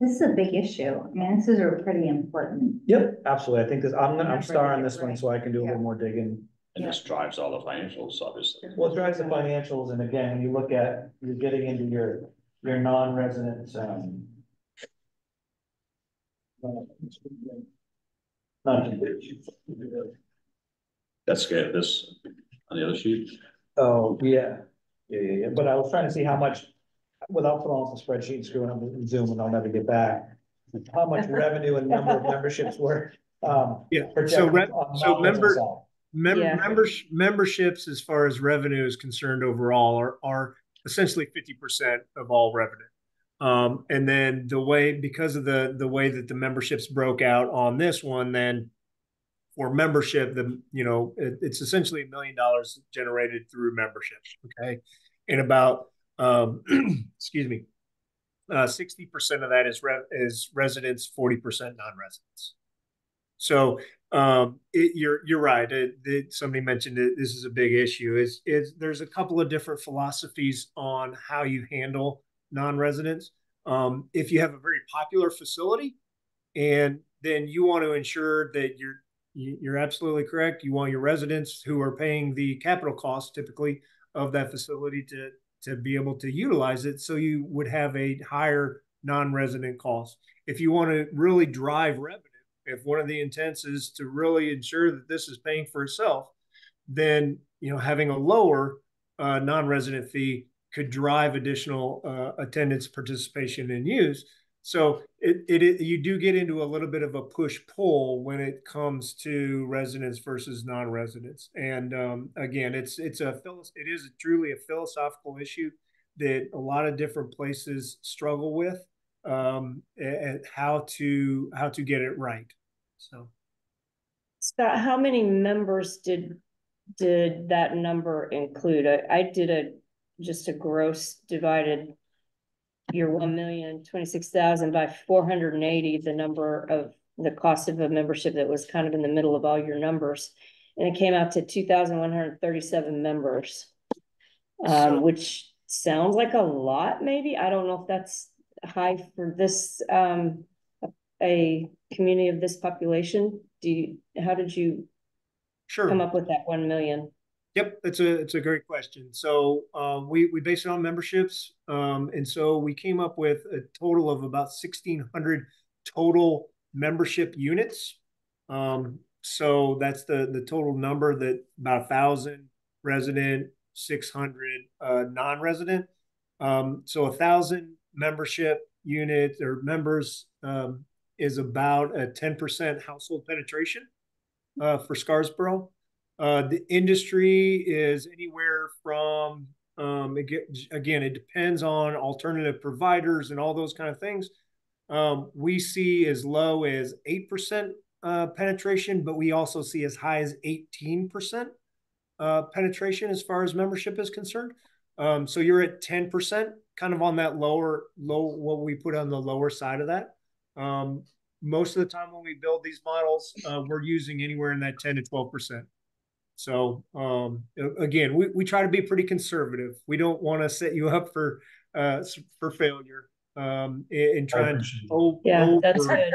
This is a big issue. I mean, this is a pretty important. Yep, absolutely. I think this, I'm gonna, I'm Remember starring this one so I can do a little more digging. And this drives all the financials, obviously. Well, it drives the financials and again, when you look at, you're getting into your, your non-resident, um. Not. That's good, this, on the other sheet, Oh, yeah, yeah, yeah, yeah, but I was trying to see how much, without putting on the spreadsheet and screwing up with Zoom and I'll never get back. How much revenue and number of memberships were, um. Yeah, so projected re- on so non-resident member- side. Mem- Yeah. members, memberships, as far as revenue is concerned overall, are, are essentially fifty percent of all revenue. Um, and then the way, because of the, the way that the memberships broke out on this one, then for membership, the, you know, it, it's essentially a million dollars generated through membership, okay? And about, um, excuse me, uh, sixty percent of that is re- is residents, forty percent non-residents. So, um, it, you're, you're right. It, it, somebody mentioned it, this is a big issue is, is there's a couple of different philosophies on how you handle non-residents. Um, if you have a very popular facility and then you want to ensure that you're, you- you're absolutely correct. You want your residents who are paying the capital costs typically of that facility to, to be able to utilize it. So you would have a higher non-resident cost. If you want to really drive revenue, if one of the intents is to really ensure that this is paying for itself, then, you know, having a lower uh, non-resident fee could drive additional uh, attendance, participation, and use. So it, it, it you do get into a little bit of a push pull when it comes to residents versus non-residents. And um, again, it's it's a it is truly a philosophical issue that a lot of different places struggle with um, and how to how to get it right. So Scott, how many members did, did that number include? I, I did a, just a gross divided your one million twenty-six thousand by four hundred and eighty, the number of the cost of a membership that was kind of in the middle of all your numbers. And it came out to two thousand one hundred thirty-seven members. Um, which sounds like a lot, maybe. I don't know if that's high for this, um, a community of this population. Do you, how did you sure. come up with that one million? Yep, it's a it's a great question. So um, we we base it on memberships, um, and so we came up with a total of about sixteen hundred total membership units. Um, so that's the the total number that about a thousand resident, six hundred uh, non-resident. Um, so a thousand membership units or members um, is about a ten percent household penetration uh, for Scarborough. Uh, the industry is anywhere from um, again, it depends on alternative providers and all those kind of things. Um, we see as low as eight percent uh, penetration, but we also see as high as eighteen percent uh, penetration as far as membership is concerned. Um, so you're at ten percent, kind of on that lower low what we put on the lower side of that. Um, most of the time when we build these models, uh, we're using anywhere in that ten to twelve percent. So um, again, we, we try to be pretty conservative. We don't want to set you up for uh, for failure um, in, in trying to oh, Yeah, that's good.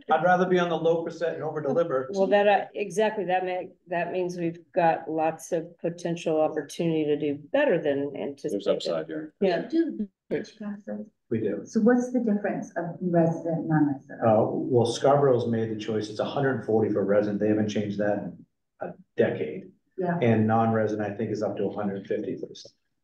I'd rather be on the low percent and over deliver. Well, that, uh, exactly, that may, that means we've got lots of potential opportunity to do better than There's anticipated. upside here. Yeah. Do the beach passes. We do. So what's the difference of resident, non-resident? Uh, well, Scarborough's made the choice. It's hundred and forty for resident. They haven't changed that in a decade. Yeah. And non-resident, I think, is up to hundred and fifty for the,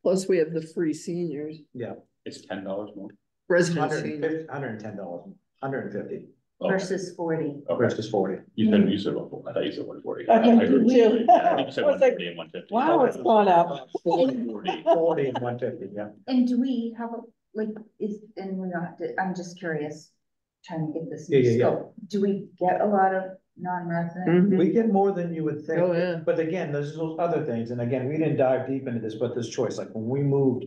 Plus we have the free seniors, yeah. It's ten dollars more. resident Hundred and seniors. fifty, hundred and ten dollars, hundred and fifty Okay. Versus forty. Okay. versus forty. You said, you said, one- I thought you said one forty. Okay, I heard me you too. I think you said I was one like, forty and one fifty. Wow, it's gone up. Forty. Forty and one fifty, yeah. And do we have a, like, is, and we don't have to, I'm just curious, trying to get this. Yeah, yeah, yeah. scope. Do we get a lot of non-resident? Mhm. We get more than you would think. Oh, yeah. But again, there's those other things, and again, we didn't dive deep into this, but this choice, like when we moved.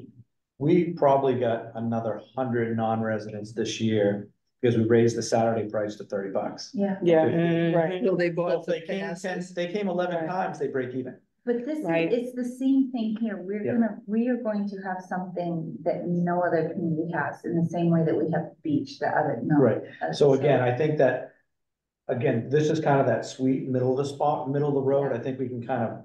We probably got another hundred non-residents this year, because we raised the Saturday price to thirty bucks. Yeah, Yeah, Mhm. right. So they So if bought the they came ten, passes. they came eleven Right. times, they break even. but this is, Right. it's the same thing here. We're Yeah. gonna, we are going to have something that no other community has, in the same way that we have the beach, that other, no. Right, so again, I think that. Again, this is kind of that sweet middle of the spot, middle of the road, I think we can kind of,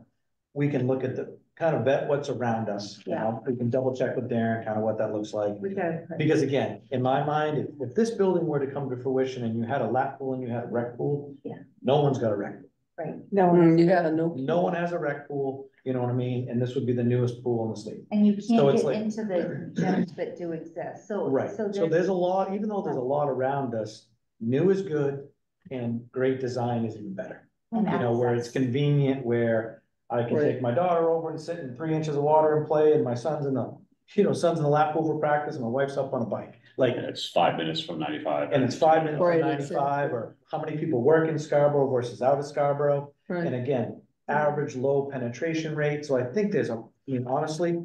we can look at the, kind of vet what's around us, you know? We can double check with Darren, kind of what that looks like. We gotta. Because again, in my mind, if, if this building were to come to fruition and you had a lap pool and you had a rec pool. Yeah. No one's got a rec, pool. Right, no, Mm, Yeah, no. no one has a rec pool, you know what I mean, and this would be the newest pool in the state. and you So can't it's get like- into the gyms that do exist, so. Right, So so there's a lot, even though there's a lot around us, new is good and great design is even better. and You know, where it's convenient, where I can Right. take my daughter over and sit in three inches of water and play, and my son's in the you know, son's in the lap over practice and my wife's up on a bike, like, And it's five minutes from ninety-five. and it's five minutes Right, from ninety-five, or how many people work in Scarborough versus out of Scarborough. And again, average low penetration rate, so I think there's a, I mean, honestly,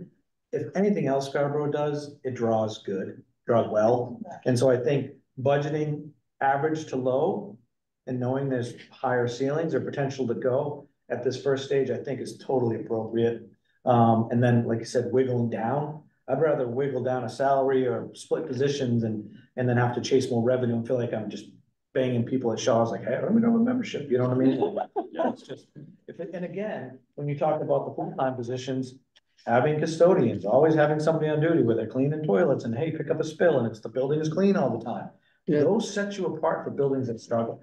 if anything else Scarborough does, it draws good, draws well. And so I think budgeting average to low and knowing there's higher ceilings or potential to go at this first stage, I think is totally appropriate. Um, and then, like I said, wiggling down, I'd rather wiggle down a salary or split positions and, and then have to chase more revenue and feel like I'm just banging people at Shaw's like, hey, let me know a membership, you know what I mean? Yeah. It's just, if it, and again, when you talk about the full-time positions, having custodians, always having somebody on duty where they're cleaning toilets and hey, pick up a spill and it's, the building is clean all the time. Yeah. Those set you apart for buildings that struggle.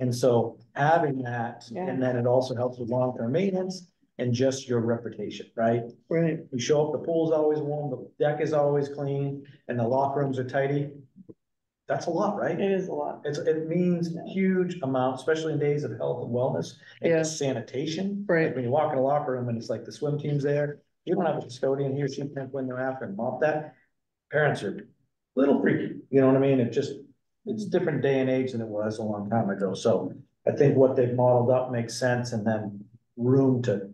And so having that, and then it also helps with long-term maintenance and just your reputation, right? right. You show up, the pool's always warm, the deck is always clean, and the locker rooms are tidy. That's a lot, right? It is a lot. It's, it means huge amount, especially in days of health and wellness and Yeah. just sanitation. Right. Like When you walk in a locker room and it's like the swim team's there, you don't have a custodian, here, she can't go in there after and mop that. Parents are a little freaky, you know what I mean? It just, it's a different day and age than it was a long time ago, so I think what they've modeled up makes sense and then room to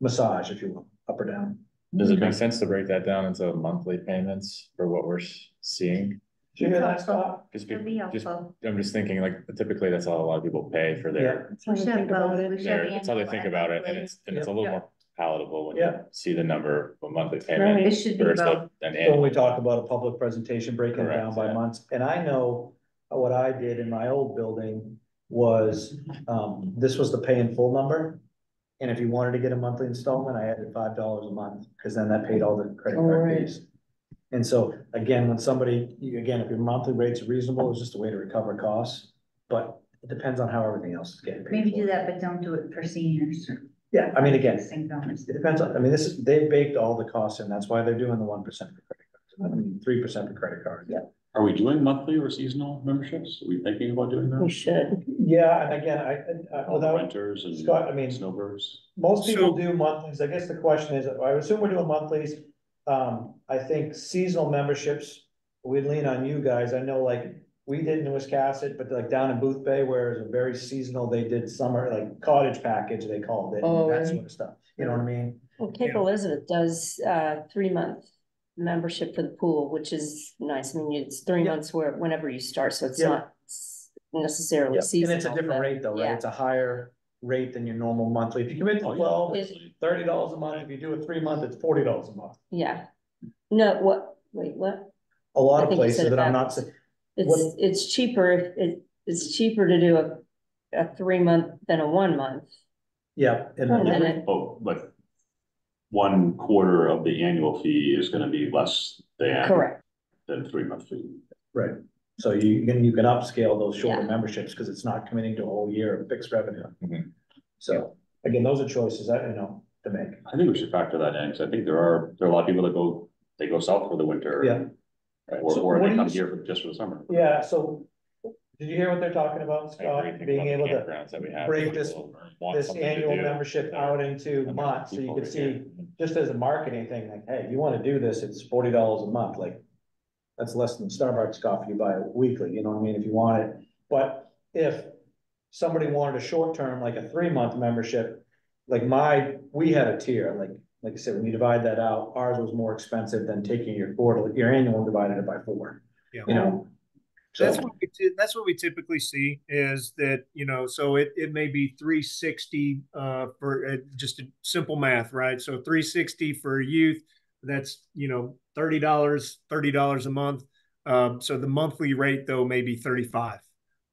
massage, if you will, up or down. Does it make sense to break that down into monthly payments for what we're seeing? Did you hear that, Scott? Just, It'd be- be just, helpful. I'm just thinking like typically that's how a lot of people pay for their, We should have both. We should have their, that's how they think about it and it's, and it's a little Yeah. more palatable when you Yeah. see the number of monthly Right. payment. It should be versus both. a- an So when we talk about a public presentation, breaking it down Correct, by yeah. months, and I know what I did in my old building was, um, this was the pay in full number. And if you wanted to get a monthly installment, I added five dollars a month, because then that paid all the credit card Alright. fees. And so, again, when somebody, you- again, if your monthly rates are reasonable, it's just a way to recover costs, but it depends on how everything else is getting paid. Maybe for. do that, but don't do it for seniors. Yeah, I mean, again, Same bonus. it depends on, I mean, this is, they baked all the costs in, that's why they're doing the one percent for credit cards, I mean, three percent for credit cards. Yeah. Are we doing monthly or seasonal memberships? Are we thinking about doing We that? should. Yeah, and again, I, I, All without, renters and Scott, I mean- snowbirds? most people So- do monthlies, I guess the question is, I assume we're doing monthlies. Um, I think seasonal memberships, we lean on you guys, I know like, we did in Wiscasset, but like down in Boothbay, where it's a very seasonal, they did summer, like cottage package, they called it, Oh, that right. sort of stuff, you know what I mean? Well, Cape Yeah. Elizabeth does uh three month membership for the pool, which is nice. I mean, it's three Yeah. months where whenever you start, so it's Yeah. not s- necessarily Yeah, and seasonal. it's a different but- rate though, right, yeah. it's a higher rate than your normal monthly, if you commit to Oh, yeah, twelve, obviously. thirty dollars a month, if you do a three month, it's forty dollars a month. Yeah. No, what, wait, what? A lot I of think you places said that I'm not, backwards. sa- It's, What- it's cheaper, if it, it's cheaper to do a, a three month than a one month. yeah, and And then- then it- Oh, but one quarter of the annual fee is gonna be less than. Correct, Than three month fee. Right, so you can, you can upscale those shorter Yeah. memberships, because it's not committing to a whole year of fixed revenue. Mhm. So, again, those are choices that, you know, to make. I think we should factor that in, because I think there are, there are a lot of people that go, they go south for the winter. Yeah. Or, So or what they do come you- here for, just for the summer. Yeah, so, did you hear what they're talking about, Scott, being able to campgrounds that we have, break this- this annual do. membership out into And months, so you people could see, here. just as a marketing thing, like, hey, you wanna do this, it's forty dollars a month, like. That's less than Starbucks coffee you buy weekly, you know what I mean, if you want it, but if somebody wanted a short term, like a three month membership. Like my, we had a tier, like, like I said, when you divide that out, ours was more expensive than taking your quarterly, your annual and dividing it by four, Yeah. you know? So, That's what we, that's what we typically see is that, you know, so it, it may be three sixty, uh, for uh, just a simple math, right? So three sixty for a youth, that's, you know, thirty dollars, thirty dollars a month. Um, so the monthly rate though may be thirty-five.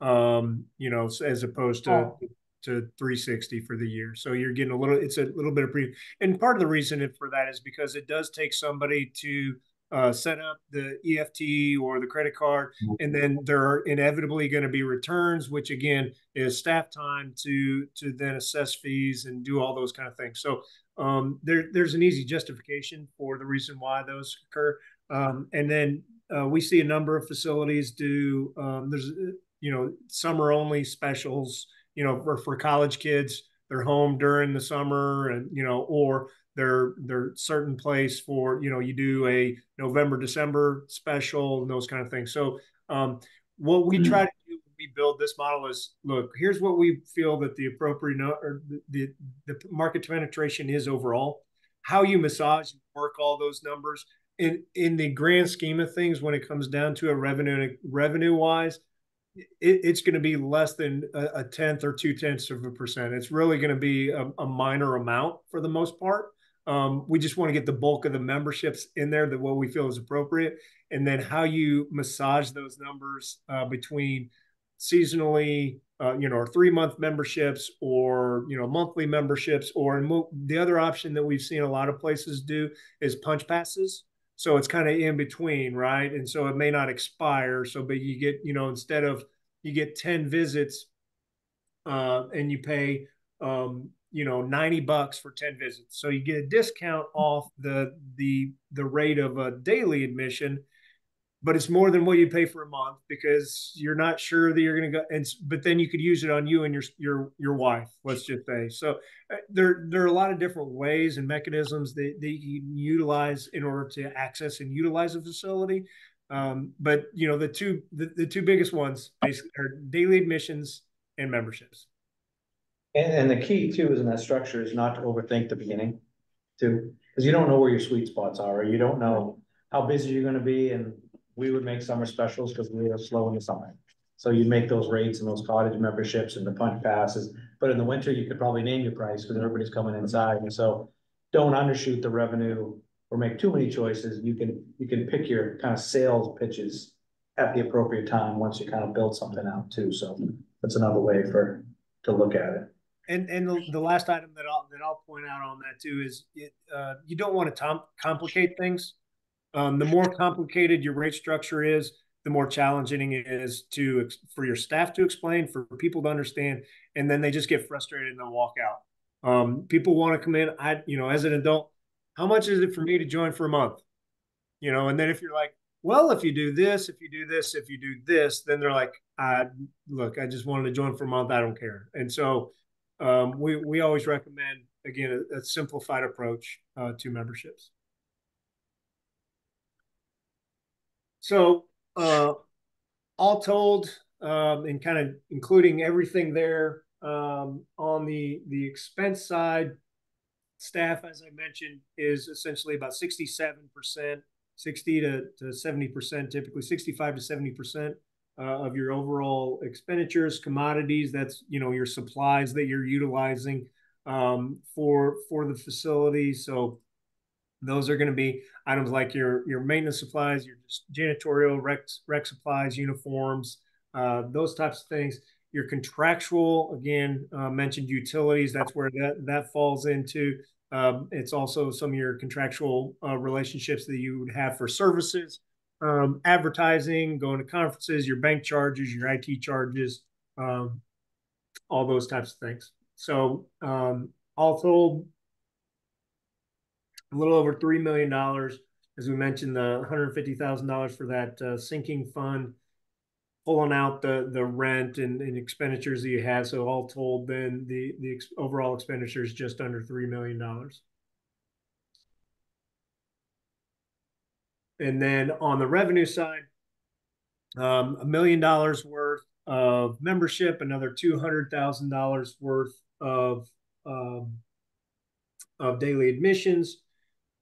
Um, you know, as opposed to, Oh. to three sixty for the year. So you're getting a little, it's a little bit of pre, and part of the reason for that is because it does take somebody to uh, set up the EFT or the credit card, and then there are inevitably going to be returns, which again is staff time to to then assess fees and do all those kind of things. So um, there there's an easy justification for the reason why those occur, um, and then uh, we see a number of facilities do um, there's uh, you know summer only specials, you know for for college kids they're home during the summer and you know or They're they're certain place for you know you do a November December special and those kind of things. So um, what we try to do when we build this model is look here's what we feel that the appropriate or the, the market penetration is overall. How you massage work all those numbers in in the grand scheme of things when it comes down to a revenue revenue wise it, it's going to be less than a, a, tenth or two tenths of a percent it's really going to be a, a, minor amount for the most part um, we just want to get the bulk of the memberships in there that what we feel is appropriate and then how you massage those numbers uh, between seasonally uh, you know or three month memberships or you know monthly memberships or the other option that we've seen a lot of places do is punch passes so it's kind of in between, right? And so it may not expire. So, but you get, you know, instead of you get 10 visits uh, and you pay, um, you know, 90 bucks for 10 visits. So you get a discount off the, the, the rate of a daily admission but it's more than what you pay for a month because you're not sure that you're going to go and but then you could use it on you and your your your wife let's just say. So uh, there there are a lot of different ways and mechanisms that, that you can utilize in order to access and utilize a facility. Um, but you know the two the, the two biggest ones basically are daily admissions and memberships and, and the key too is in that structure is not to overthink the beginning too because you don't know where your sweet spots are or you don't know how busy you're going to be and we would make summer specials because we are slow in the summer. So you make those rates and those cottage memberships and the punch passes, but in the winter, you could probably name your price because everybody's coming inside, and so. Don't undershoot the revenue or make too many choices, you can, you can pick your kind of sales pitches. At the appropriate time, once you kind of build something out too, so that's another way for, to look at it. And and the, the last item that I'll that I'll point out on that too is it uh, you don't want to complicate things. Um, the more complicated your rate structure is, the more challenging it is to for your staff to explain, for people to understand, and then they just get frustrated and they'll walk out. Um, people want to come in. I, you know, as an adult, how much is it for me to join for a month? You know, and then if you're like, well, if you do this, if you do this, if you do this, then they're like, I look, I just wanted to join for a month. I don't care. And so um, we we always recommend again a, a simplified approach uh, to memberships. So, uh, all told, um, and kind of including everything there um, on the the expense side, staff, as I mentioned, is essentially about sixty-seven percent, sixty to to seventy percent, typically sixty-five to seventy percent. Uh, of your overall expenditures, commodities. That's you know your supplies that you're utilizing um, for for the facility. So those are going to be items like your your maintenance supplies, your janitorial rec, rec supplies, uniforms, uh, those types of things. Your contractual, again, uh, mentioned utilities. That's where that that falls into. Um, it's also some of your contractual uh, relationships that you would have for services, um, advertising, going to conferences, your bank charges, your IT charges, um, all those types of things. So, um, all told, a little over $3 million. As we mentioned, the $150,000 for that uh, sinking fund, pulling out the, the rent and, and expenditures that you have. So all told, then the, the overall expenditure is just under $3 million. And then on the revenue side, um, a million dollars worth of membership, another $200,000 worth of, um, of daily admissions,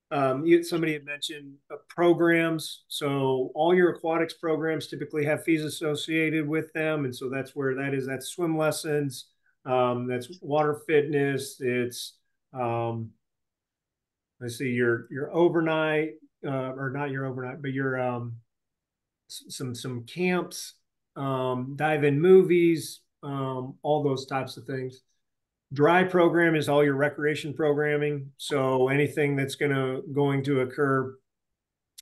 um, you, somebody had mentioned uh, programs. So all your aquatics programs typically have fees associated with them, and so that's where that is. That's swim lessons. Um, that's water fitness. It's um, let's see your your overnight uh, or not your overnight, but your um, some some camps, um, dive in movies, um, all those types of things. Dry program is all your recreation programming. So anything that's gonna going to occur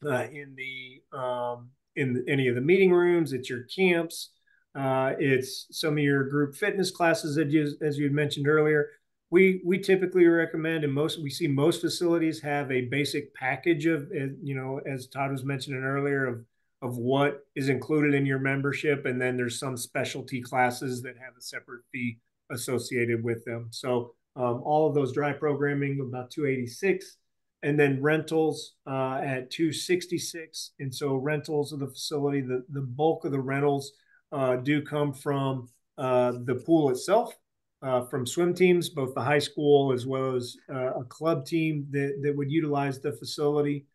uh, in the um, in any of the meeting rooms, it's your camps, uh, it's some of your group fitness classes that you, as you mentioned earlier. We we typically recommend, and most we see most facilities have a basic package of, you know, as Todd was mentioning earlier, of of what is included in your membership, and then there's some specialty classes that have a separate fee associated with them. So Um, all of those dry programming about two eighty-six. And then rentals uh, at two sixty-six. And so rentals of the facility, the, the bulk of the rentals uh, do come from uh, the pool itself, uh, from swim teams, both the high school as well as uh, a club team that, that would utilize the facility.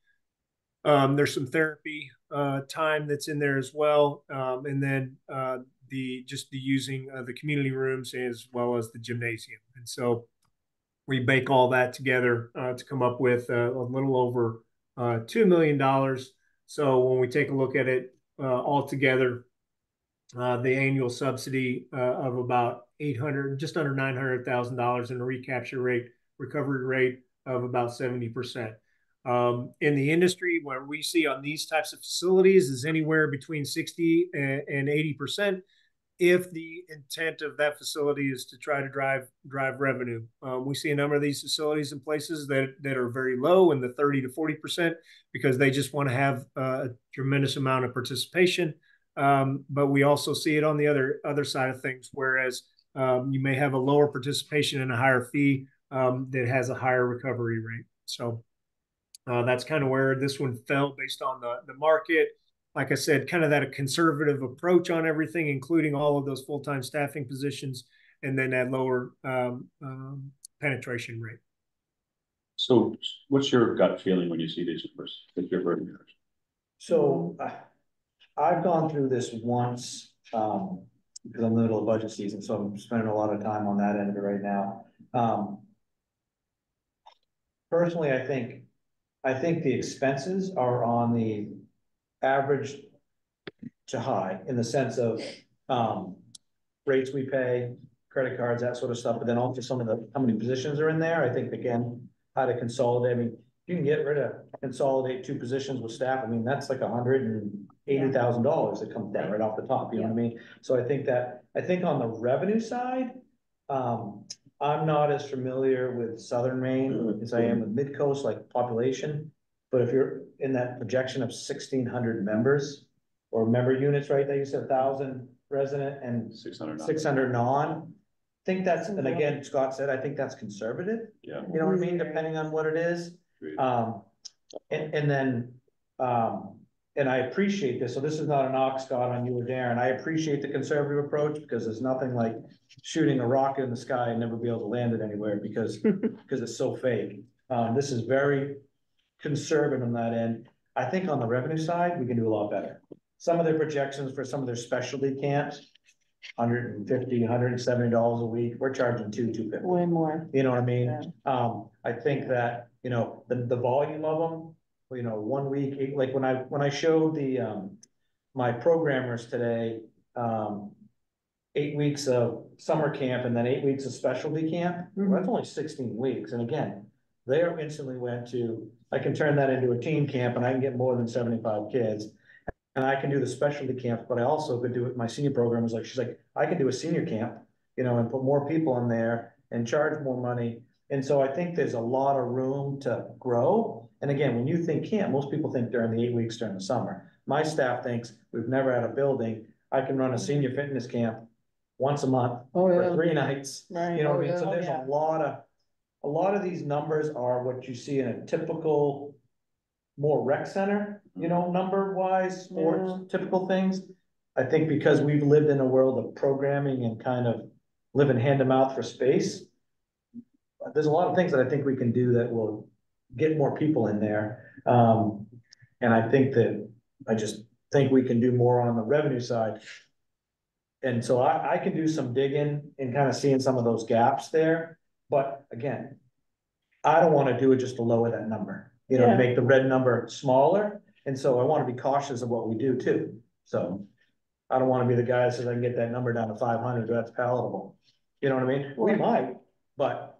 Um, there's some therapy uh, time that's in there as well, um, and then uh, the just the using the community rooms as well as the gymnasium. And so we bake all that together uh, to come up with uh, a little over two million dollars. So when we take a look at it all together, uh, the annual subsidy uh, of about eight hundred, just under nine hundred thousand dollars, and a recapture rate, recovery rate of about seventy percent. Um, in the industry, what we see on these types of facilities is anywhere between sixty and eighty percent if the intent of that facility is to try to drive drive revenue. Um, we see a number of these facilities in places that that are very low in the 30 to 40 percent because they just want to have a tremendous amount of participation. Um, but we also see it on the other other side of things, whereas um, you may have a lower participation and a higher fee um, that has a higher recovery rate. So uh, that's kind of where this one fell based on the the market like I said, kind of that a conservative approach on everything, including all of those full time staffing positions, and then that lower um, um, penetration rate. So what's your gut feeling when you see these numbers, if you're heard yours? So uh, I've gone through this once, um, because I'm in the middle of budget season, so I'm spending a lot of time on that end of it right now. Um, personally, I think, I think the expenses are on the average to high in the sense of, um, rates we pay, credit cards, that sort of stuff, but then also some of the, how many positions are in there, I think, again, how to consolidate, I mean, you can get rid of, consolidate two positions with staff, I mean, that's like a hundred and eighty thousand dollars that comes down right off the top, you know what I mean? So I think that, I think on the revenue side, um, I'm not as familiar with Southern Maine as I am with Midcoast, like population. But if you're in that projection of sixteen hundred members or member units, right, that you said thousand resident and Six hundred. six hundred non. I Think that's, and again, Scott said, I think that's conservative, Yeah. you know what I mean, depending on what it is. Um, and, and then, um, and I appreciate this, so this is not an ox god on you or Darren, I appreciate the conservative approach, because there's nothing like shooting a rocket in the sky and never be able to land it anywhere, because, because it's so fake. Um, this is very conservative on that end. I think on the revenue side, we can do a lot better. Some of their projections for some of their specialty camps, 150, 170 dollars a week, we're charging two, two fifty. Way more. You know what I mean? Yeah. Um, I think that, you know, the, the volume of them, you know, one week, eight- like when I, when I showed the, um, my programmers today, um, eight weeks of summer camp and then eight weeks of specialty camp, well, that's only sixteen weeks. And again, they instantly went to, I can turn that into a team camp and I can get more than seventy-five kids. And I can do the specialty camp, but I also could do it, my senior program was like, she's like, I can do a senior camp, you know, and put more people in there and charge more money. And so I think there's a lot of room to grow. And again, when you think camp, most people think during the eight weeks during the summer. My staff thinks we've never had a building. I can run a senior fitness camp once a month Oh, for three nights. Right. You know what I Oh, mean? So yeah. there's oh, a lot of, a lot of these numbers are what you see in a typical. More rec center, you know, number wise, sports, typical things. I think because we've lived in a world of programming and kind of living hand to mouth for space. There's a lot of things that I think we can do that will get more people in there. Um, and I think that, I just think we can do more on the revenue side. And so I, I can do some digging and kind of seeing some of those gaps there, but again. I don't wanna do it just to lower that number, you know, to make the red number smaller, and so I wanna be cautious of what we do too, so. I don't wanna be the guy that says I can get that number down to five hundred, that's palatable, you know what I mean? We might, but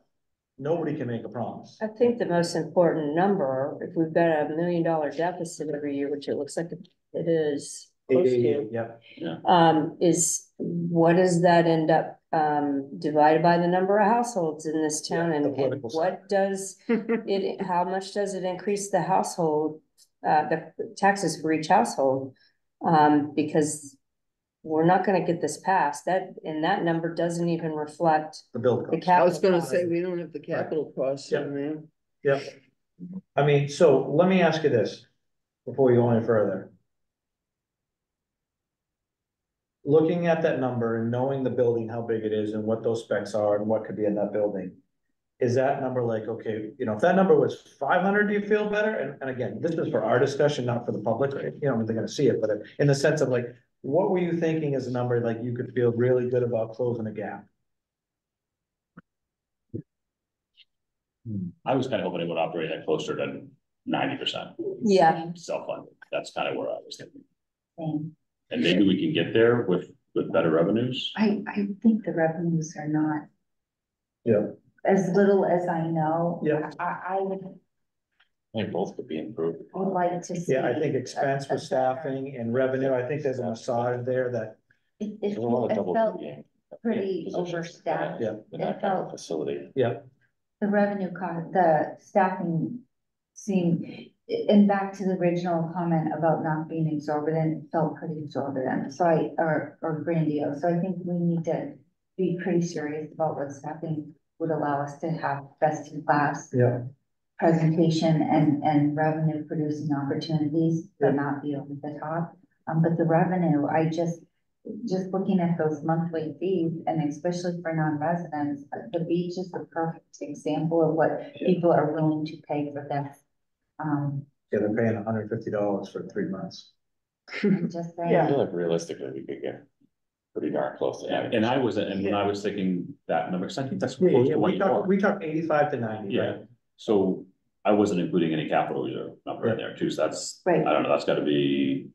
nobody can make a promise. I think the most important number, if we've got a million dollar deficit every year, which it looks like it is close to, Yep, um, is what does that end up, um, divided by the number of households in this town Yeah, and and what does it, how much does it increase the household, uh, the taxes for each household? Um, because we're not gonna get this passed, that, and that number doesn't even reflect The build the cost. capital. I was gonna cost. say, we don't have the capital costs in there. Yep. I mean, so let me ask you this, before we go any further. Looking at that number and knowing the building, how big it is and what those specs are and what could be in that building. Is that number like, okay, you know, if that number was five hundred, do you feel better? And, and again, this is for our discussion, not for the public, you know, they're gonna see it, but in the sense of like. What were you thinking as a number, like you could feel really good about closing a gap? Hmm, I was kind of hoping it would operate at closer to ninety percent Yeah, self-funded. That's kind of where I was thinking. Same. And maybe we can get there with, with better revenues. I, I think the revenues are not. Yeah. As little as I know. Yeah. I, I would, I think both could be improved. would like to see. Yeah, I think expense a- a for staffing and revenue, I think there's a massage there that, It, it, There's a lot of it double felt duty. pretty Positions. overstaffed. Yeah. In that kind of facility. yeah, The revenue cost, the staffing seemed, and back to the original comment about not being exorbitant, it felt pretty exorbitant, so I, or, or grandiose, so I think we need to be pretty serious about what staffing would allow us to have best in class yeah. Presentation and, and revenue producing opportunities, Yeah. but not be over the top. Um, but the revenue, I just, just looking at those monthly fees, and especially for non-residents, uh, the beach is the perfect example of what people are willing to pay for this. Um, Yeah, they're paying hundred and fifty dollars for three months. I'm just I feel like realistically, we could get pretty darn close to that. And I was, and when I was thinking that number, 'cause I think that's Yeah, close yeah, to we you are. talk, we talk eighty-five to ninety, Yeah, right? so I wasn't including any capital reserve number in there too, so that's, I right, don't know, that's gotta be.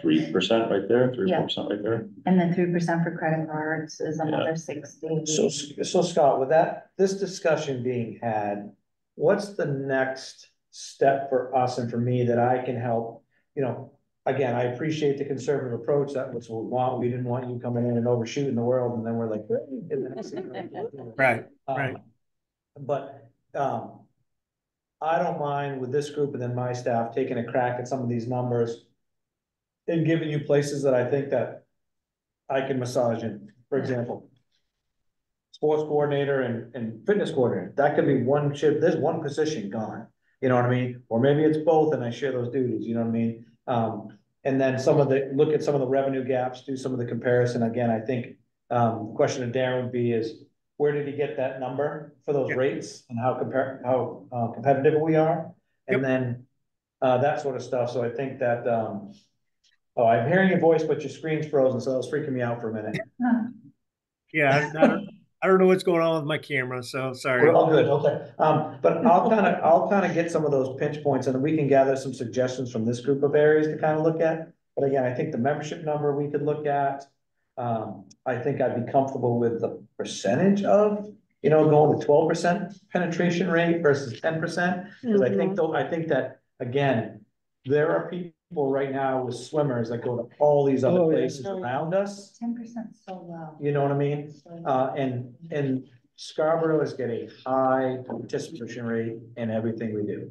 Three percent right there, three, Yeah. four percent right there. and then three percent for credit cards is another sixty. So, so Scott, with that, this discussion being had, what's the next step for us and for me that I can help? You know, again, I appreciate the conservative approach, that was what we want, we didn't want you coming in and overshooting the world, and then we're like. and the next thing Right, Um, right. But, um. I don't mind with this group and then my staff taking a crack at some of these numbers. And giving you places that I think that I can massage in, for example. Sports coordinator and, and fitness coordinator, that could be one shift, there's one position gone, you know what I mean? Or maybe it's both and I share those duties, you know what I mean? Um, and then some of the, look at some of the revenue gaps, do some of the comparison, again, I think. Um, the question of Darren would be is, where did he get that number for those Yeah. rates and how compare, how uh, competitive we are? And then, uh, that sort of stuff, so I think that, um. Oh, I'm hearing your voice, but your screen's frozen, so that was freaking me out for a minute. Yeah, I, I don't, I don't know what's going on with my camera, so sorry. We're all good, okay, um, but I'll kind of, I'll kind of get some of those pinch points and we can gather some suggestions from this group of areas to kind of look at. But again, I think the membership number we could look at. Um, I think I'd be comfortable with the percentage of, you know, going to twelve percent penetration rate versus ten percent. Cause I think though, I think that, again, there are people right now with swimmers that go to all these other Oh, yeah. places around us. Ten percent so low. You know what I mean? Uh, and, and Scarborough is getting high participation rate in everything we do.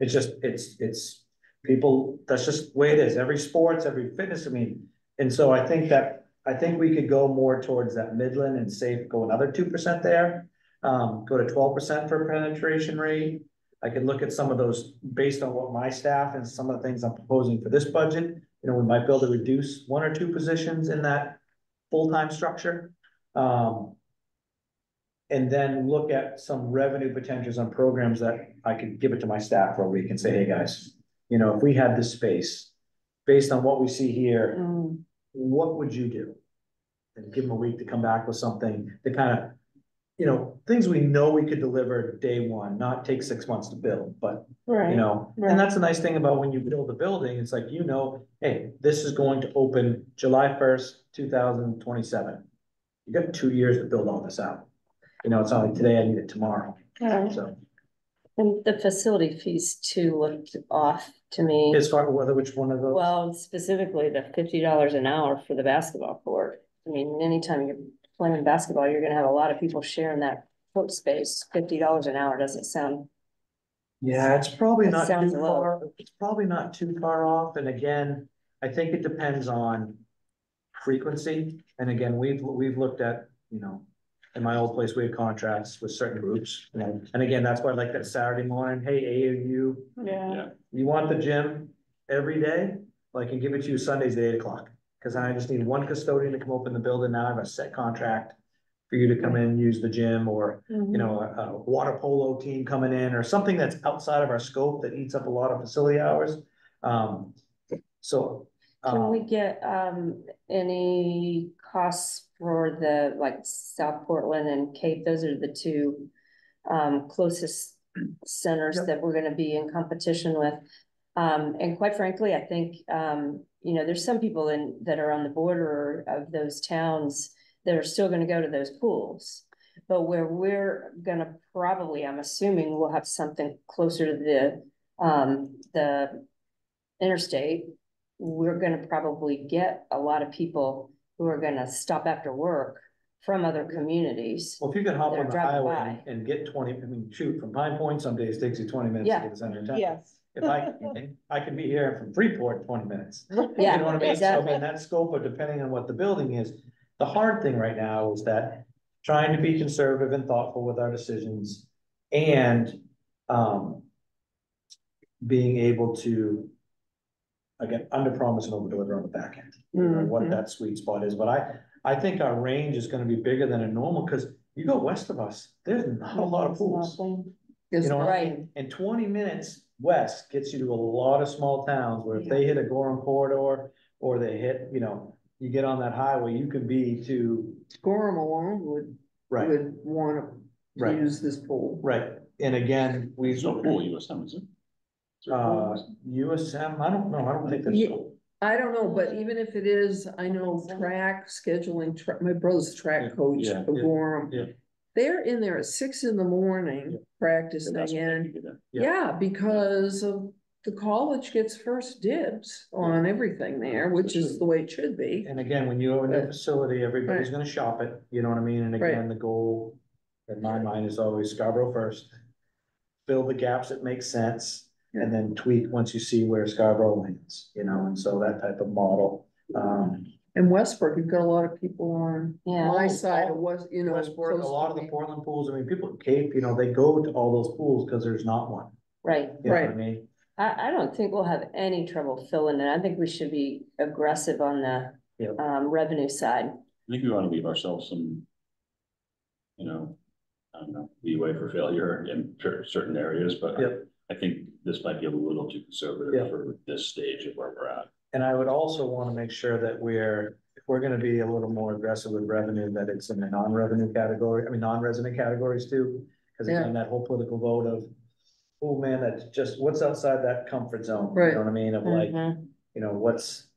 It's just, it's, it's, people, that's just the way it is, every sports, every fitness, I mean, and so I think that, I think we could go more towards that Midland and save, go another two percent there. Um, go to twelve percent for penetration rate. I could look at some of those based on what my staff and some of the things I'm proposing for this budget. You know, we might be able to reduce one or two positions in that full-time structure. Um. And then look at some revenue potentials on programs that I could give it to my staff for a week and say, hey, guys. You know, if we had this space, based on what we see here, Mm, what would you do? And give them a week to come back with something to kind of. You know, things we know we could deliver day one, not take six months to build, but you know, right. and that's the nice thing about when you build a building, it's like, you know, hey, this is going to open July first, two thousand twenty-seven. You got two years to build all this out. You know, it's not like today, I need it tomorrow, Right. so and the facility fees too looked off to me. as far whether which one of those. Well, specifically the fifty dollars an hour for the basketball court. I mean, anytime you're playing basketball, you're gonna have a lot of people sharing that court space. Fifty dollars an hour doesn't sound, Yeah, it's probably not too sounds low. far, it's probably not too far off, and again, I think it depends on frequency, and again, we've, we've looked at, you know. In my old place, we had contracts with certain groups, you know, and again, that's why I like that Saturday morning, hey, AAU, Yeah, you want the gym every day? Well, I can give it to you Sundays at eight o'clock, cause I just need one custodian to come open the building, now I have a set contract. For you to come in, and use the gym, or, you know, a, a water polo team coming in, or something that's outside of our scope that eats up a lot of facility hours. Um, so. Can we um, get, um, any costs for the, like, South Portland and Cape, those are the two um, closest centers Yep. that we're gonna be in competition with. Um, and quite frankly, I think, um, you know, there's some people in, that are on the border of those towns that are still gonna go to those pools. But where we're gonna probably, I'm assuming we'll have something closer to the, um, the interstate, we're gonna probably get a lot of people who are gonna stop after work from other communities. Well, if you could hop They're on the driving highway by. and- and get twenty, I mean, shoot, from Pine Point, some days takes you twenty minutes to Yeah. get to center of town. Yes. If I, I can be here from Freeport in twenty minutes. You know what I mean? So I exactly. mean, that scope of depending on what the building is, the hard thing right now is that trying to be conservative and thoughtful with our decisions and, um. Being able to. Again, under promise and over deliver on the back end, you know, what Mhm. that sweet spot is, but I, I think our range is gonna be bigger than a normal, cause you go west of us, there's not a lot of pools. Is You know, Right. and twenty minutes west gets you to a lot of small towns where if they hit a Gorham corridor. Or they hit, you know, you get on that highway, you can be to, Gorham alone would, right, would wanna Right. use this pool. right, and again, we. there's no pool USM, is it? Is there a Uh. USM, I don't know, I don't think Ye- that's. I don't know, but even if it is, I know track scheduling, tra- my brother's track coach yeah, for yeah, Gorham. yeah. They're in there at six in the morning practicing and. Yeah. yeah, because of the college gets first dibs on everything there, which is the way it should be. And again, when you have a facility, everybody's gonna shop it, you know what I mean, and again, the goal. In my mind is always Scarborough first. Fill the gaps that make sense, and then tweak once you see where Scarborough lands, you know, and so that type of model. Um, And Westbrook, you've got a lot of people on Yeah. my side of West, you know. Westport, a lot of the. Portland pools, I mean, people at Cape, you know, they go to all those pools because there's not one. Right. You know what I Right. mean? I, I don't think we'll have any trouble filling it. I think we should be aggressive on the Yep. um, revenue side. I think we wanna leave ourselves some. You know, I don't know, leeway for failure in cer- certain areas, but. Yep. I think this might be a little too Yep. conservative for this stage of where we're at. And I would also wanna make sure that we're, if we're gonna be a little more aggressive with revenue, that it's in the non-revenue category, I mean, non-resident categories too. Cause again, that whole political vote of, oh man, that's just, what's outside that comfort zone? You know what I mean, of like, Mhm. you know, what's,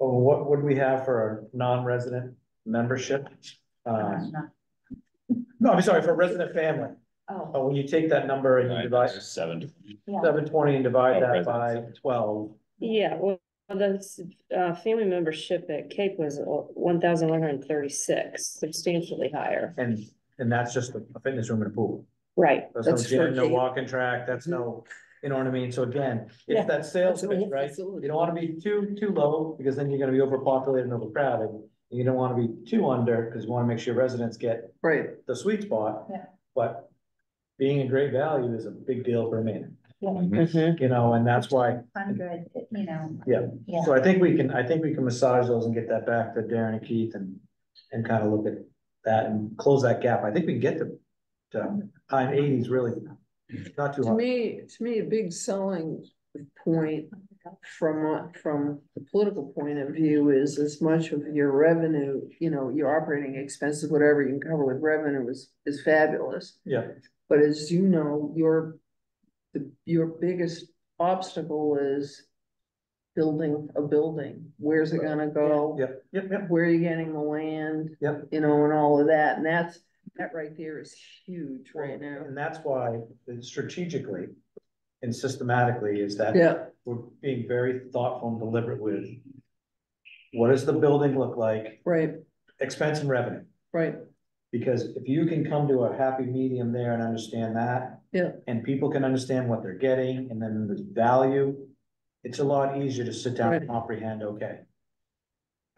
oh, what would we have for our non-resident membership? Um, no, I'm sorry, for resident family, Oh, oh, when you take that number and you divide that's Seven. seven twenty and divide Oh, that by twelve. Yeah, well, the uh, family membership at Cape was one thousand one hundred and thirty-six, substantially higher. And, and that's just a fitness room and a pool. Right. There's no That's gym, no Cape. walking track, that's no, you know what I mean? So again, Yeah. it's that sales pitch, right? facility. You don't wanna be too, too low, because then you're gonna be overpopulated and overcrowded. You don't wanna be too under, because you wanna make sure residents get Right, the sweet spot. Yeah. But being a great value is a big deal for me, Mhm. you know, and that's why, hundred, you know. Yeah. Yeah. so I think we can, I think we can massage those and get that back to Darren and Keith and, and kind of look at that and close that gap. I think we can get to, to high eighties really, not too to hard. me, to me, a big selling point from, uh, from the political point of view is as much of your revenue, you know, your operating expenses, whatever you can cover with revenue is, is fabulous. Yeah, But as you know, your, the, your biggest obstacle is building a building. Where's it gonna go? yep, yep, yep. Where are you getting the land? Yep. You know, and all of that, and that's, that right there is huge right now. And that's why strategically and systematically is that Yeah, we're being very thoughtful and deliberate with what does the building look like, right, expense and revenue? right, Because if you can come to a happy medium there and understand that. Yeah. And people can understand what they're getting and then the value. it's a lot easier to sit down and comprehend, okay.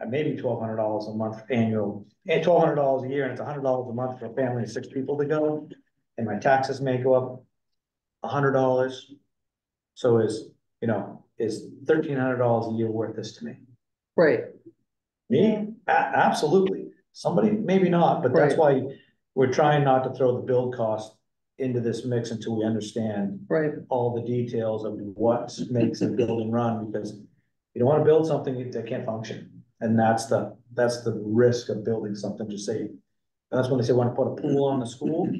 And maybe twelve hundred dollars a month annual, and twelve hundred dollars a year, and it's hundred dollars a month for a family of six people to go. And my taxes may go up hundred dollars. So is, you know, is thirteen hundred dollars a year worth this to me? Right, Me, a- absolutely. Somebody, maybe not, but that's why we're trying not to throw the build cost into this mix until we understand right, all the details of what makes a building run, because you don't wanna build something that can't function. And that's the, that's the risk of building something to say. That's when they say, wanna put a pool on the school,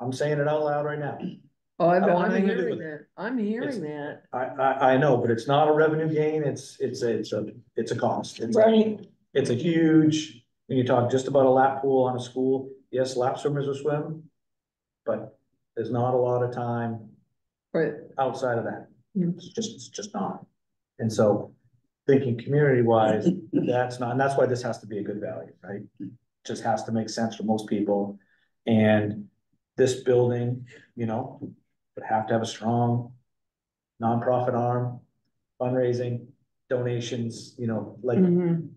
I'm saying it out loud right now. oh, I'm, I don't want I'm anything to do hearing that, I'm hearing that. I, I, I know, but it's not a revenue gain, it's, it's, a- it's a, it's a cost. It's a- Right. It's a huge, when you talk just about a lap pool on a school, yes, lap swimmers will swim. But there's not a lot of time Right, outside of that. Mm. It's just, it's just not. And so thinking community wise, that's not, and that's why this has to be a good value, right? Just has to make sense for most people. And this building, you know, would have to have a strong nonprofit arm, fundraising, donations, you know, like, Mhm.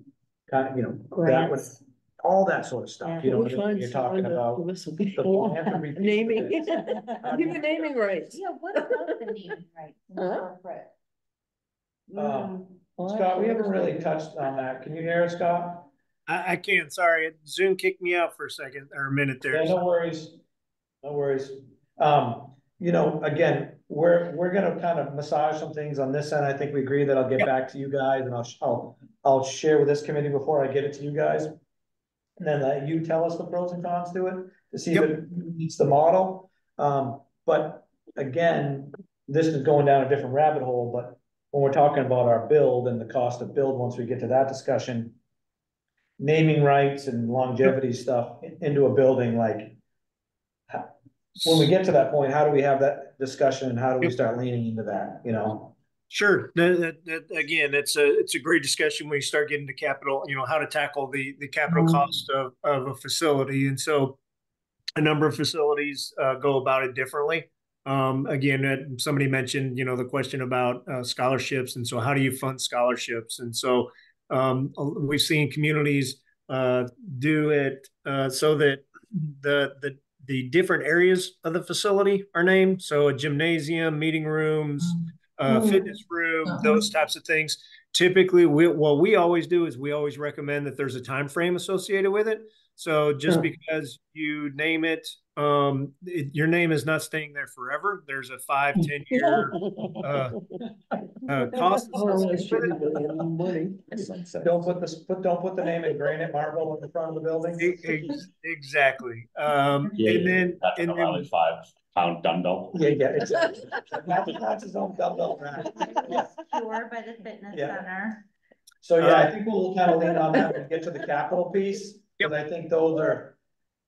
Kind of, you know, that would, Grants. all that sort of stuff, you know, We'll what you're talking someone to about. listen. the philanthropy piece of Naming, this. give the naming rights. Yeah, what about the naming rights in Huh? corporate? Um, Scott, we haven't really touched on that. Can you hear us, Scott? I, I can, sorry, Zoom kicked me out for a second or a minute there. Yeah, no worries. No worries. Um, you know, again, we're, we're gonna kind of massage some things on this end. I think we agree that I'll get Yep. back to you guys and I'll, I'll, I'll share with this committee before I get it to you guys. And then let you tell us the pros and cons to it, to see if Yep. it meets the model. Um, but again, this is going down a different rabbit hole, but when we're talking about our build and the cost of build, once we get to that discussion. Naming rights and longevity stuff into a building, like. When we get to that point, how do we have that discussion and how do we Yep. start leaning into that, you know? Sure, that, that, that, again, it's a, it's a great discussion when you start getting to capital, you know, how to tackle the, the capital Mhm. cost of, of a facility, and so. A number of facilities, uh, go about it differently. Um, again, somebody mentioned, you know, the question about, uh, scholarships, and so how do you fund scholarships? And so, um, we've seen communities, uh, do it, uh, so that the, the, the different areas of the facility are named, so a gymnasium, meeting rooms, uh, Mm. fitness room, Uh-huh. those types of things. Typically, we, what we always do is we always recommend that there's a time frame associated with it. So just Sure. because you name it, um, it, your name is not staying there forever. There's a five, ten year, uh, uh, cost Oh, that associated be it. really money. Don't put this, put, don't put the name in granite marble in the front of the building. E- ex- Exactly. Um, Yeah, and then, That's and then, five pound dumbbell. Yeah, yeah, exactly. That's, that's his own dumbbell rack. Yeah. Secure by the fitness Yeah. center. So yeah, I think we'll kind of lean on that when we get to the capital piece, because I think those are,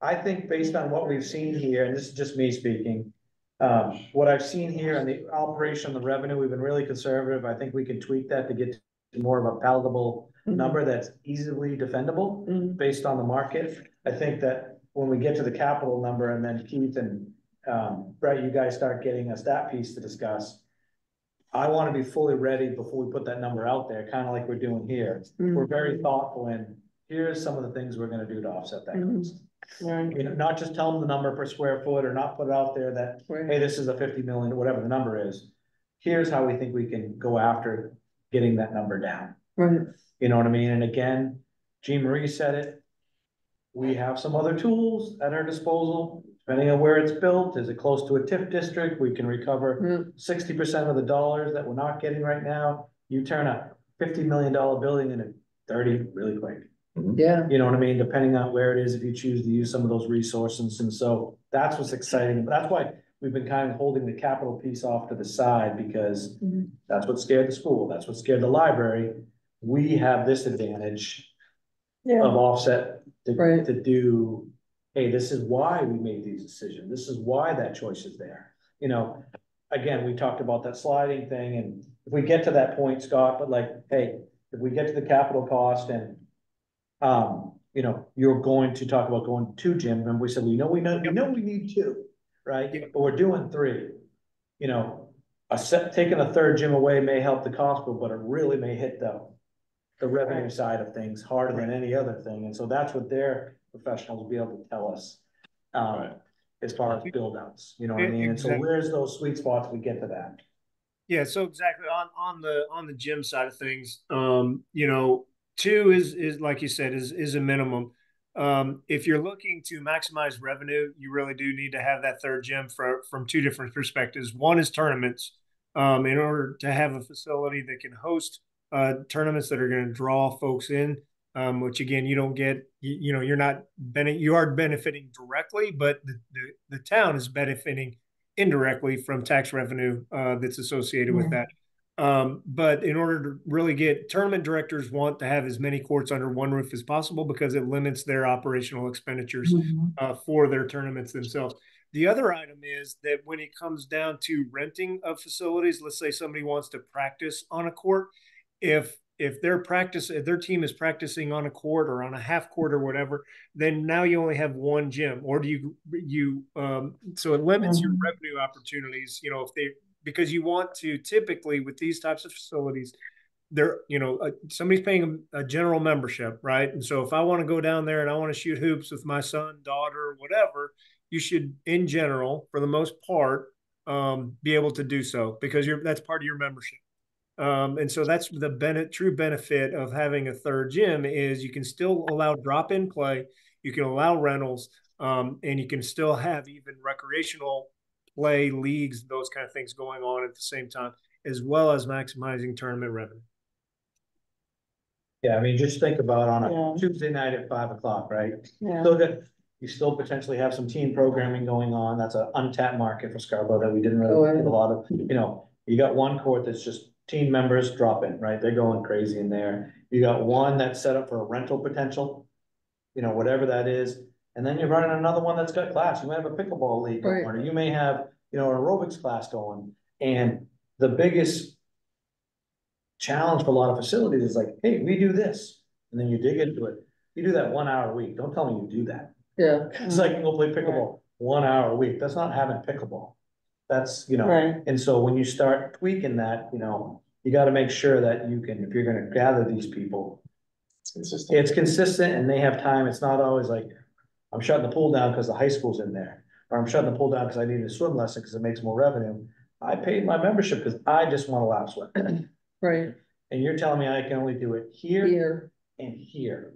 I think based on what we've seen here, and this is just me speaking. Um, what I've seen here and the operation, the revenue, we've been really conservative. I think we can tweak that to get to more of a palatable Mhm. number that's easily defendable Mhm. based on the market. I think that when we get to the capital number and then Keith and um, Brett, you guys start getting us that piece to discuss. I wanna be fully ready before we put that number out there, kinda like we're doing here. We're very thoughtful in, here's some of the things we're gonna do to offset that Mhm. cost. Right, You know, not just tell them the number per square foot or not put it out there that, hey, this is a fifty million, or whatever the number is. Here's how we think we can go after getting that number down. Right. You know what I mean? And again, Jean Marie said it. We have some other tools at our disposal, depending on where it's built. Is it close to a TIF district? We can recover Mm. sixty percent of the dollars that we're not getting right now. You turn a fifty million dollar building into thirty really quick. Yeah, You know what I mean? Depending on where it is, if you choose to use some of those resources. And so that's what's exciting. That's why we've been kind of holding the capital piece off to the side because Mhm. that's what scared the school. That's what scared the library. We have this advantage yeah, of offset to, Right. to do, hey, this is why we made these decisions. This is why that choice is there. You know, again, we talked about that sliding thing and if we get to that point, Scott, but like, hey, if we get to the capital cost and um, you know, you're going to talk about going to two gym, and we said, you know, we know, we know we need two, right? But we're doing three. You know, a set, taking a third gym away may help the cost, but it really may hit the, the revenue side of things harder than any other thing, and so that's what their professionals will be able to tell us. Um, Right. as far as build outs, you know what I mean, and so where's those sweet spots we get to that? Yeah, so exactly on on the on the gym side of things, um, you know, two is is like you said is is a minimum. Um, if you're looking to maximize revenue, you really do need to have that third gym for, from two different perspectives. One is tournaments. Um, in order to have a facility that can host uh, tournaments that are going to draw folks in, um, which again you don't get, you, you know, you're not bene- you are benefiting directly, but the, the the town is benefiting indirectly from tax revenue uh, that's associated with that. Um, but in order to really get tournament directors want to have as many courts under one roof as possible because it limits their operational expenditures uh, for their tournaments themselves. The other item is that when it comes down to renting of facilities, let's say somebody wants to practice on a court, if if their practice if their team is practicing on a court or on a half court or whatever, then now you only have one gym, or do you you um, so it limits your revenue opportunities. You know if they because you want to typically with these types of facilities there you know uh, somebody's paying a, a, general membership right and so if i want to go down there and i want to shoot hoops with my son daughter whatever you should in general for the most part um, be able to do so because you're that's part of your membership um, and so that's the benefit true benefit of having a third gym is you can still allow drop-in play you can allow rentals um, and you can still have even recreational play leagues, those kind of things going on at the same time, as well as maximizing tournament revenue. Yeah, I mean, just think about on Yeah. a Tuesday night at five o'clock, right? Yeah. Still got, you still potentially have some team programming going on. That's an untapped market for Scarborough that we didn't Oh, really yeah. get a lot of, you know. You got one court that's just team members drop in, right? They're going crazy in there. You got one that's set up for a rental potential. You know, whatever that is. And then you're running another one that's got class. You might have a pickleball league Right. going, or you may have, you know, an aerobics class going. And the biggest challenge for a lot of facilities is like, hey, we do this. And then you dig into it. You do that one hour a week. Don't tell me you do that. Yeah. It's like, you go play pickleball, one hour a week. That's not having pickleball. That's, you know, Right. and so when you start tweaking that, you know, you gotta make sure that you can, if you're gonna gather these people, It's consistent. it's consistent and they have time. It's not always like, I'm shutting the pool down because the high school's in there. Or I'm shutting the pool down because I need a swim lesson because it makes more revenue. I paid my membership because I just want to lap swim. Right. And you're telling me I can only do it here Here. and here.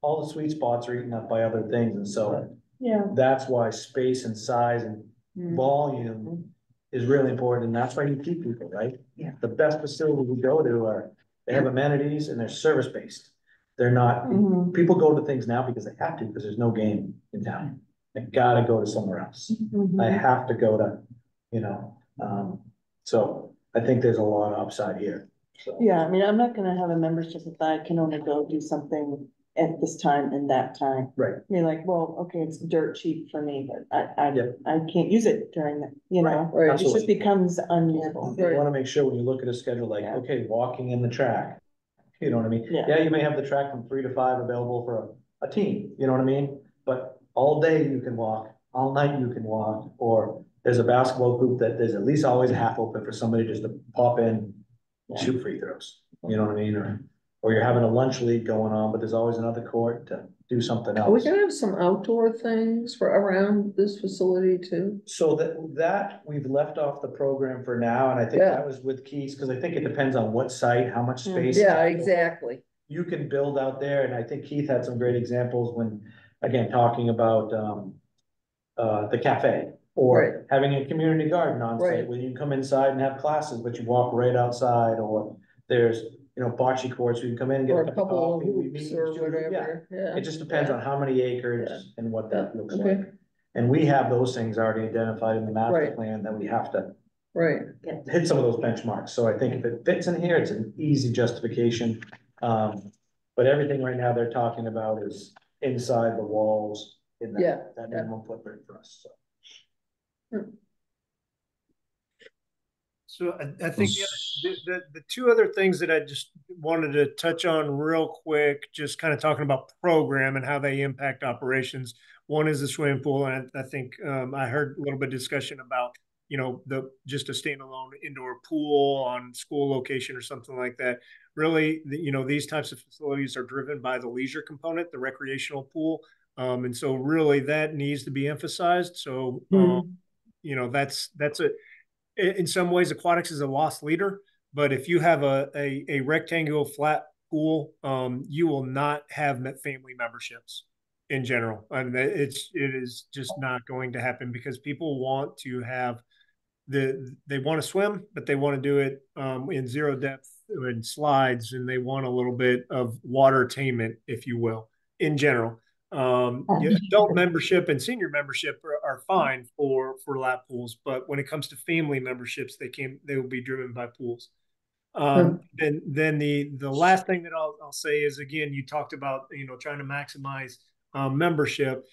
All the sweet spots are eaten up by other things, and so Yeah. that's why space and size and. Volume is really important, and that's why you keep people, right? Yeah. The best facility we go to are, they have amenities and they're service-based. They're not, Mhm. people go to things now because they have to, because there's no game in town. I gotta go to somewhere else. I have to go to, you know, um, so I think there's a lot of upside here, so. Yeah, I mean, I'm not gonna have a membership if I can only go do something at this time and that time. Right. You're like, well, okay, it's dirt cheap for me, but I, I. I can't use it during the, you know? Right. It just Absolutely. becomes unusable. You wanna make sure when you look at a schedule, like, Yeah. okay, walking in the track. You know what I mean? Yeah. Yeah, you may have the track from three to five available for a, a team, you know what I mean? But all day you can walk, all night you can walk, or there's a basketball hoop that there's at least always a half open for somebody just to pop in. and Shoot free throws, you know what I mean? Or, or you're having a lunch league going on, but there's always another court to do something Are we else. gonna have some outdoor things for around this facility too? So that, that, we've left off the program for now, and I think Yeah. that was with Keys, cause I think it depends on what site, how much Mm. space. Yeah, exactly. you can build out there, and I think Keith had some great examples when, again, talking about, um. Uh, the cafe, Right. or having a community garden on site, Right. where you can come inside and have classes, but you walk right outside, or. There's, you know, bocce courts, we can come in and get Or a couple of coffee. we hoops meet, or shoot yeah. whatever, yeah. It just depends on how many acres and what that looks okay. like. And we have those things already identified in the master Right. plan that we have to Right, hit some of those benchmarks, so I think if it fits in here, it's an easy justification. Um, but everything right now they're talking about is inside the walls in Yeah, that, that yeah. minimum footprint for us, so. So I, I think the, the, the, two other things that I just wanted to touch on real quick, just kind of talking about program and how they impact operations. One is the swimming pool, and I, I think um, I heard a little bit of discussion about you know, the, just a standalone indoor pool on school location or something like that. Really, the, you know, these types of facilities are driven by the leisure component, the recreational pool. Um, and so really that needs to be emphasized. So, um, you know, that's, that's a, in, some ways aquatics is a loss leader, but if you have a, a, a rectangular flat pool, um, you will not have met family memberships in general. And it's, it is just not going to happen because people want to have the, they want to swim, but they want to do it, um, in zero depth and slides and they want a little bit of water attainment, if you will, in general. Um, adult membership and senior membership are, are fine for, for lap pools, but when it comes to family memberships, they can, they will be driven by pools. Um, and then the, the last thing that I'll, I'll say is, again, you talked about, you know, trying to maximize, um, membership.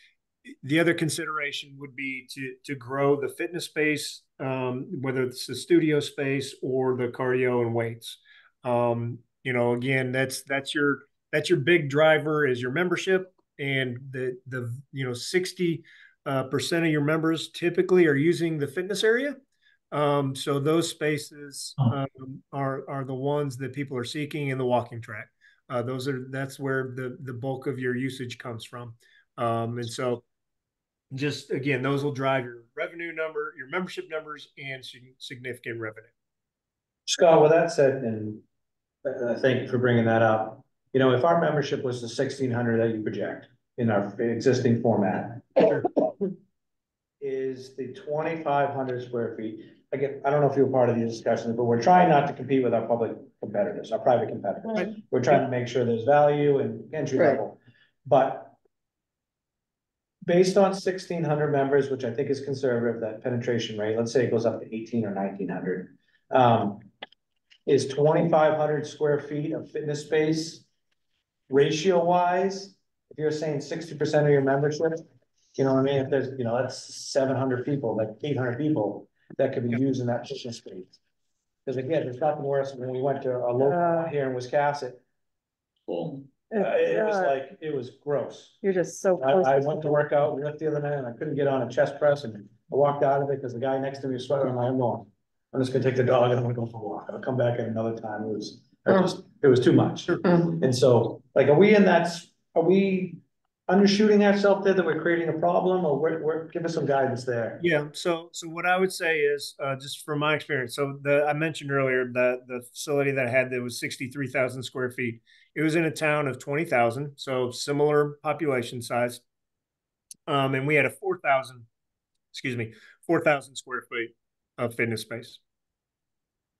The other consideration would be to, to grow the fitness space, um, whether it's the studio space or the cardio and weights. Um, you know, again, that's, that's your, that's your big driver is your membership and the, the, you know, 60, uh, percent of your members typically are using the fitness area. Um, so those spaces um, are are the ones that people are seeking in the walking track. Uh, those are that's where the the bulk of your usage comes from. Um, and so, just again, those will drive your revenue number, your membership numbers, and significant revenue. Scott, with that said, and uh, thank you for bringing that up. You know, if our membership was the sixteen hundred that you project in our existing format. Is the twenty-five hundred square feet, again, I don't know if you were part of these discussions, but we're trying not to compete with our public competitors, our private competitors. We're trying to make sure there's value and entry Right. level, but. Based on sixteen hundred members, which I think is conservative, that penetration rate, let's say it goes up to eighteen or nineteen hundred. Um, is twenty-five hundred square feet of fitness space ratio wise? If you're saying sixty percent of your membership, you know what I mean? If there's, you know, that's seven hundred people, like eight hundred people that could be using that fitness space. Cause again, there's nothing worse when we went to a local Uh, here in Wiscasset, Boom. uh, it was Uh, like, it was gross. You're just so I, close. I to went to work out, we left the other night and I couldn't get on a chest press and I walked out of it because the guy next to me was sweating, I'm like, I'm going. I'm just gonna take the dog and I'm gonna go for a walk, I'll come back at another time, it was, I just, it was too much. Um, And so, like, are we in that, s- are we undershooting ourselves there that we're creating a problem or we're, we're, give us some guidance there? Yeah. So, so what I would say is, uh, just from my experience, so the, I mentioned earlier that the facility that I had that was 63,000 square feet, it was in a town of 20,000. So similar population size. Um, and we had a 4,000, excuse me, 4,000 square feet of fitness space.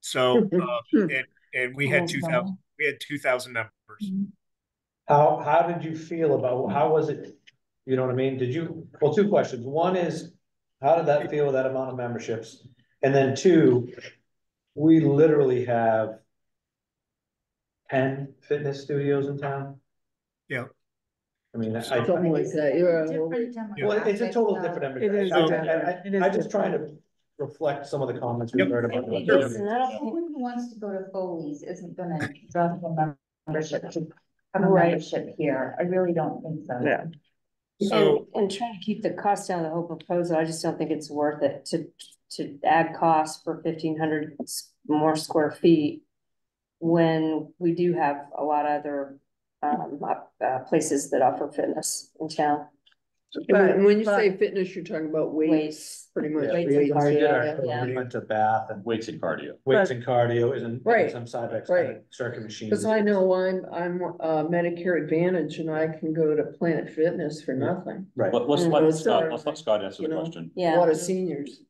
So, uh, and, and we had 2,000, we had 2,000 members. How, how did you feel about, how was it? You know what I mean? Did you, well, two questions. One is, how did that feel with that amount of memberships? And then two, we literally have ten fitness studios in town. Yeah. I mean, I, Something like that, you're, Different well, it's a total demographic, different. It is I- I- I- It is I'm just trying to reflect some of the comments we've Yep. heard about. so- the- Listen, I don't- Anyone who wants to go to Foley's isn't gonna drop a membership, to have a Right. membership here, I really don't think so. Yeah. So, And, and trying to keep the cost down, of the whole proposal, I just don't think it's worth it to, to add costs for fifteen hundred more square feet. When we do have a lot of other, um, uh, places that offer fitness in town. When, when you But- say fitness, you're talking about weights, Weights. pretty much. Yeah, Weights we and we cardio, did our- yeah. We went to Bath and Weights and cardio. weights and cardio isn't, Right, some Cybex right. circuit machines. Cause I know I'm, I'm, uh, Medicare Advantage and I can go to Planet Fitness for nothing. Right. Let- Let's Mm, let those Scott, let's let Scott answer you the know, question. A Yeah. lot of seniors.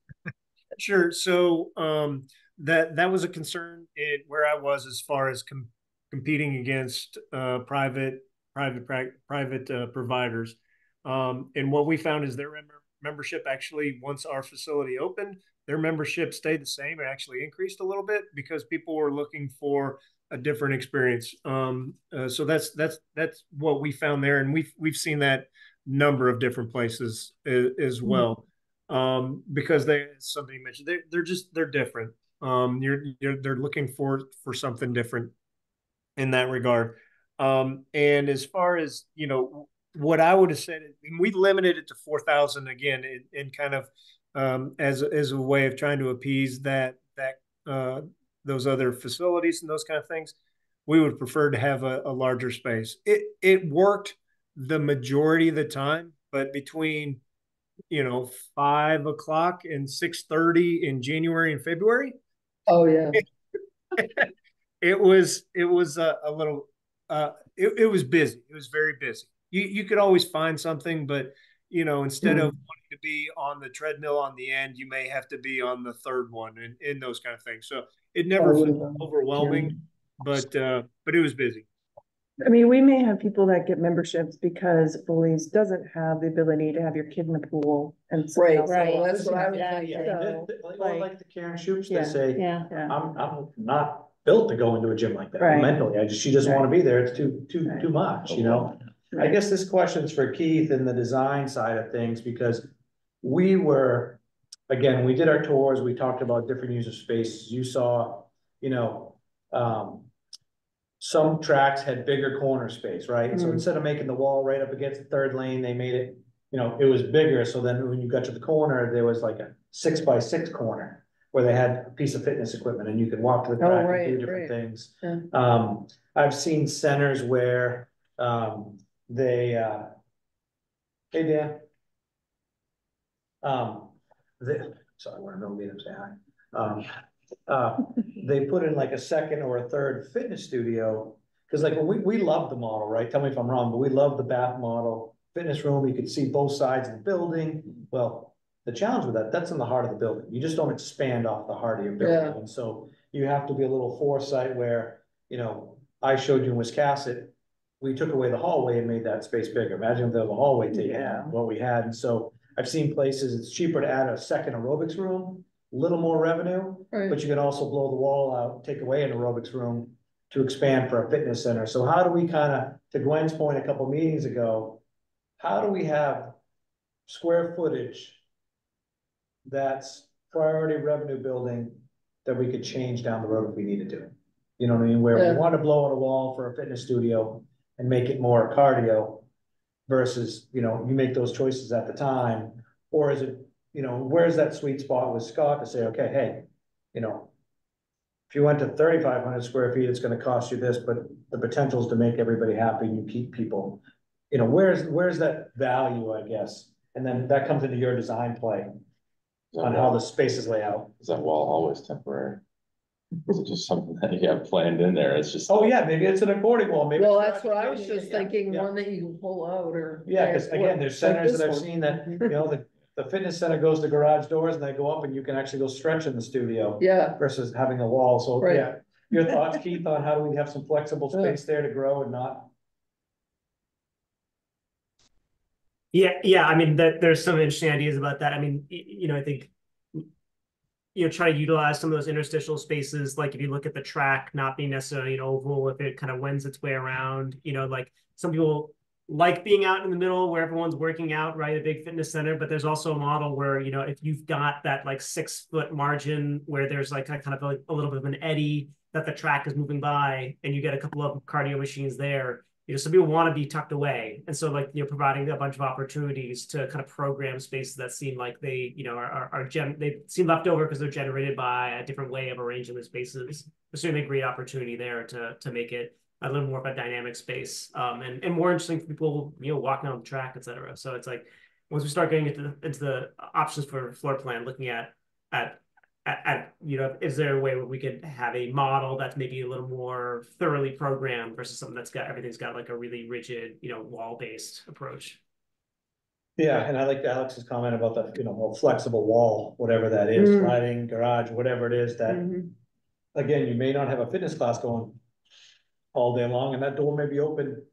Sure. So um, that that was a concern in where I was as far as com- competing against uh, private private prac- private uh, providers. Um, and what we found is their mem- membership actually once our facility opened, their membership stayed the same. It actually increased a little bit because people were looking for a different experience. Um, uh, so that's that's that's what we found there, and we've we've seen that number of different places as, as well um, because they somebody mentioned they they're just they're different. Um, you're, you're they're looking for for something different in that regard. Um, and as far as you know, what I would have said, and we limited it to four thousand again, in, in kind of um, as, as a way of trying to appease that, that, uh, those other facilities and those kind of things. We would prefer to have a, a larger space. It, it worked the majority of the time, but between, you know, five o'clock and six thirty in January and February, Oh, yeah. it was it was a, a little uh it, it was busy it was very busy you you could always find something but you know instead of wanting to be on the treadmill on the end you may have to be on the third one and in those kind of things so it never Oh, felt yeah. overwhelming but uh but it was busy I mean, we may have people that get memberships because Bullies doesn't have the ability to have your kid in the pool and. somebody Right, right. will That's what I was Yeah. Yeah, So, th- th- like- like the Karen Shoops, Yeah. they say, Yeah, yeah. I'm, I'm not built to go into a gym like that Right. mentally. I just, she doesn't wanna be there. It's too, too, Right. too much, you know? I guess this question's for Keith in the design side of things, because we were, again, we did our tours, we talked about different user spaces, you saw, you know, um. Some tracks had bigger corner space, right? So Mm. instead of making the wall right up against the third lane, they made it, you know, it was bigger, so then when you got to the corner, there was like a six by six corner. Where they had a piece of fitness equipment and you could walk to the Oh, track and do different right. things. Yeah. Um, I've seen centers where, um, they, uh. Hey, Dan. Um, they, sorry, we're in the middle meeting, say hi. Um, uh, they put in like a second or a third fitness studio. Cause like, we, we love the model, right? Tell me if I'm wrong, but we love the Bath model, fitness room, you could see both sides of the building. Well, the challenge with that, that's in the heart of the building. You just don't expand off the heart of your Yeah. building. And so you have to be a little foresight where, you know, I showed you in Wiscasset. We took away the hallway and made that space bigger. Imagine if there was a hallway taken, Yeah. what we had. And so I've seen places, it's cheaper to add a second aerobics room, little more revenue. But you can also blow the wall out, take away an aerobics room to expand for a fitness center. So how do we kind of, to Gwen's point a couple meetings ago, how do we have square footage that's priority revenue building that we could change down the road if we needed to? You know what I mean? Where Yeah. we want to blow out a wall for a fitness studio and make it more cardio versus, you know, you make those choices at the time, or is it, you know, where's that sweet spot with Scott to say, okay, hey, you know, if you went to thirty-five hundred square feet, it's gonna cost you this, but the potential is to make everybody happy and you keep people. You know, where's, where's that value, I guess? And then that comes into your design play on how the spaces lay out. is that wall always temporary? Is it just something that you have planned in there? It's just. Oh, yeah, maybe it's an accordion wall, maybe. Well, that's what I was just yeah, thinking, yeah. one that you can pull out or. Yeah, cause again, there's centers that I've seen that, you know, the, the fitness center goes to garage doors and they go up and you can actually go stretch in the studio. Yeah, Versus having a wall, so, Right. yeah, your thoughts, Keith, on how do we have some flexible space there to grow and not? Yeah, yeah, I mean, that, there's some interesting ideas about that. I mean, y- you know, I think. You know, try to utilize some of those interstitial spaces, like if you look at the track not being necessarily an oval, if it kind of wends its way around, you know, like some people. Like being out in the middle where everyone's working out, right, a big fitness center, but there's also a model where, you know, if you've got that like six foot margin where there's like a kind of like a little bit of an eddy. That the track is moving by and you get a couple of cardio machines there, you know, some people want to be tucked away. And so like, you know, providing a bunch of opportunities to kind of program spaces that seem like they, you know, are, are, are gen, they seem left over because they're generated by a different way of arranging the spaces. There's certainly a great opportunity there to, to make it a little more of a dynamic space, um, and, and more interesting for people, you know, walking on the track, et cetera. So it's like, once we start getting into the, into the options for floor plan, looking at, at, at, at, you know, is there a way where we could have a model that's maybe a little more thoroughly programmed versus something that's got, everything's got like a really rigid, you know, wall-based approach? Yeah, and I like Alex's comment about the, you know, a flexible wall, whatever that is, Mm. sliding garage, whatever it is, that, Mhm. again, you may not have a fitness class going. All day long, and that door may be open.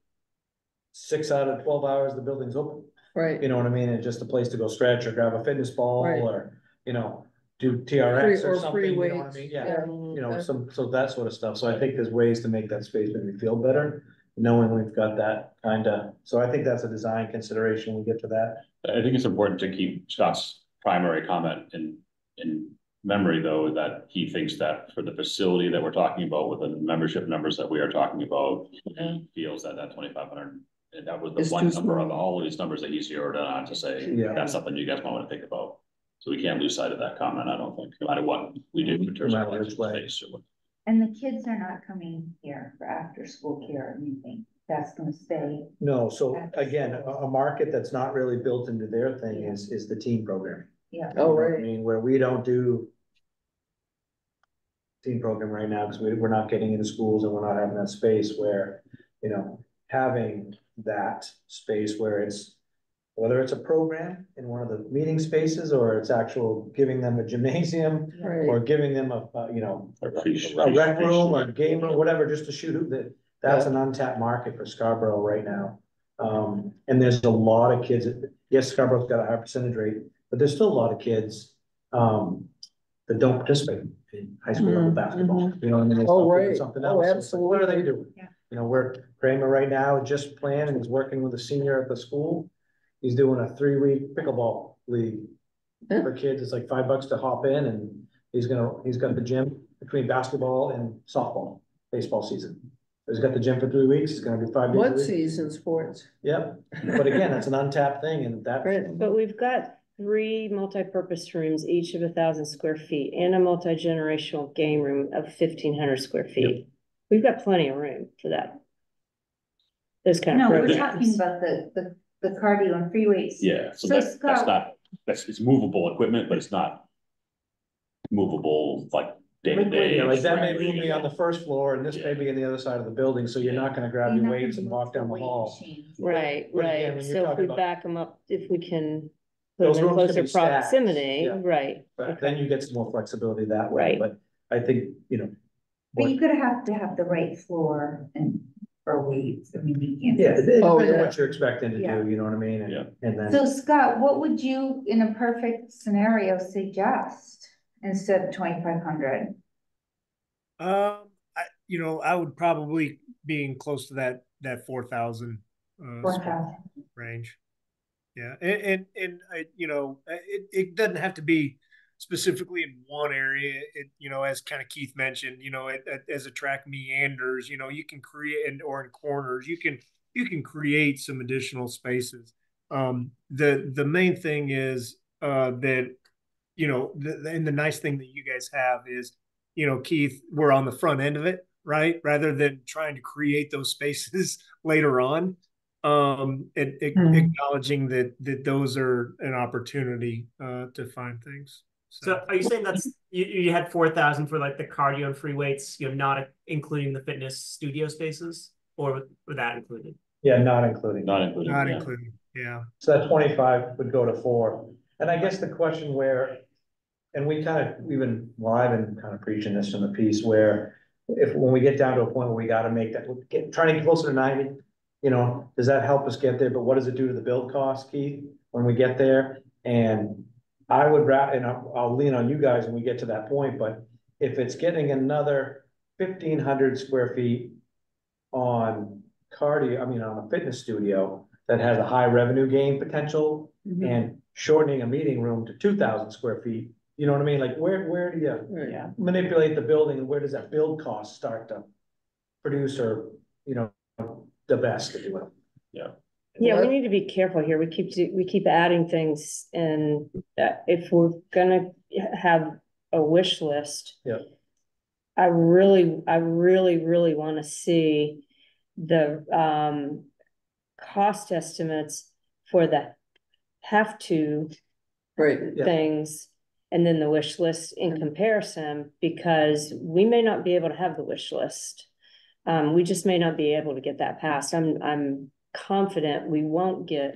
Six out of twelve hours, the building's open, right. you know what I mean, and just a place to go stretch or grab a fitness ball Right. or, you know. Do TRX Free- or or something, free you know what I weights, mean, yeah, yeah. you know, some, so that sort of stuff, so I think there's ways to make that space maybe feel better. Knowing we've got that kinda, so I think that's a design consideration, when we get to that. I think it's important to keep Scott's primary comment in, in memory, though, that he thinks that for the facility that we're talking about with the membership numbers that we are talking about, he feels that that twenty-five hundred, and that was It's the one too number of small. all of these numbers that he zeroed in on to say, Yeah. that's something you guys might want to think about. So we can't lose sight of that comment, I don't think, no matter what we do in terms of matter like which way. space or what. And the kids are not coming here for after-school care or anything, that's gonna stay. No, so again, a, a market that's not really built into their thing is, is the team program. Yeah. Oh, You know what I mean, where we don't do. team program right now, because we, we're not getting into schools and we're not having that space where, you know, having that space where it's. Whether it's a program in one of the meeting spaces, or it's actual giving them a gymnasium, Right. or giving them a, a, you know. Or A rec room or game room, whatever, just to shoot, hoop, that, that's an untapped market for Scarborough right now. Um, and there's a lot of kids, yes, Scarborough's got a high percentage rate, but there's still a lot of kids, um. That don't participate in high school level Mhm, basketball, you know what I mean? They Oh, stop right. Something Oh, else, It's like, what are they doing? Yeah. You know, we're, Kramer right now just planned and he's working with a senior at the school. He's doing a three-week pickleball league. Yeah. For kids, it's like five bucks to hop in and he's gonna, he's got the gym between basketball and softball, baseball season. He's got the gym for three weeks, he's gonna do five days a What week. season sports? Yep, but again, that's an untapped thing and that. Right. But we've got three multi-purpose rooms, each of a thousand square feet, and a multi-generational game room of fifteen hundred square feet. We've got plenty of room for that. Those kind of No, we're talking about the, the, the cardio and free weights. Yeah, so So that, that's not, that's, it's movable equipment, but it's not. Movable like day to day. Yeah, like that may be on the first floor and this may be on the other side of the building, so you're not gonna grab You're your weights and walk down the hall. machines. Right, But again, right, when so if we about- back them up, if we can put Those them in rooms can closer be stacked, proximity, yeah. right, But then you get some more flexibility that way, Right. but I think, you know. But you're gonna have to have the right floor and for weights, I mean, you can't. Yeah, it depends Oh, on yeah. what you're expecting to Yeah. do, you know what I mean? And- Yeah. And then, So Scott, what would you, in a perfect scenario, suggest instead of twenty-five hundred? Um, I, you know, I would probably being close to that, that four thousand, uh, Four square thousand. range. Yeah, and, and, and I, you know, it, it doesn't have to be specifically in one area. It, you know, as kind of Keith mentioned, you know, it, it- as a track meanders, you know, you can create, and or in corners, you can, you can create some additional spaces. Um, the, the main thing is, uh, that, you know, the, and the nice thing that you guys have is, you know, Keith, we're on the front end of it, right? Rather than trying to create those spaces later on um and ac- Hmm. acknowledging that that those are an opportunity uh to find things So are you saying that's, you, you had four thousand for like the cardio and free weights, you know, not including the fitness studio spaces? Or were that included? yeah, not including. Not including. not yeah. including yeah So that twenty-five would go to four. And I guess the question where, and we kind of, we've been, well, I've been kind of preaching this in the piece where if, when we get down to a point where we gotta make that, get, trying to get closer to ninety, you know, does that help us get there? But what does it do to the build cost, Keith, when we get there? And I would ra, and I'll, I'll lean on you guys when we get to that point, but if it's getting another fifteen hundred square feet on cardio, I mean, on a fitness studio that has a high revenue gain potential Mhm. and shortening a meeting room to two thousand square feet, you know what I mean? Like, where, where do you Right. manipulate the building and where does that build cost start to produce or, you know, the best, if you will? Yeah, we need to be careful here. We keep, we keep adding things and if we're gonna have a wish list. Yeah. I really, I really, really wanna see the um cost estimates for the have to Right, Yeah. things. And then the wish list in comparison, because we may not be able to have the wish list. Um, we just may not be able to get that passed. I'm, I'm confident we won't get.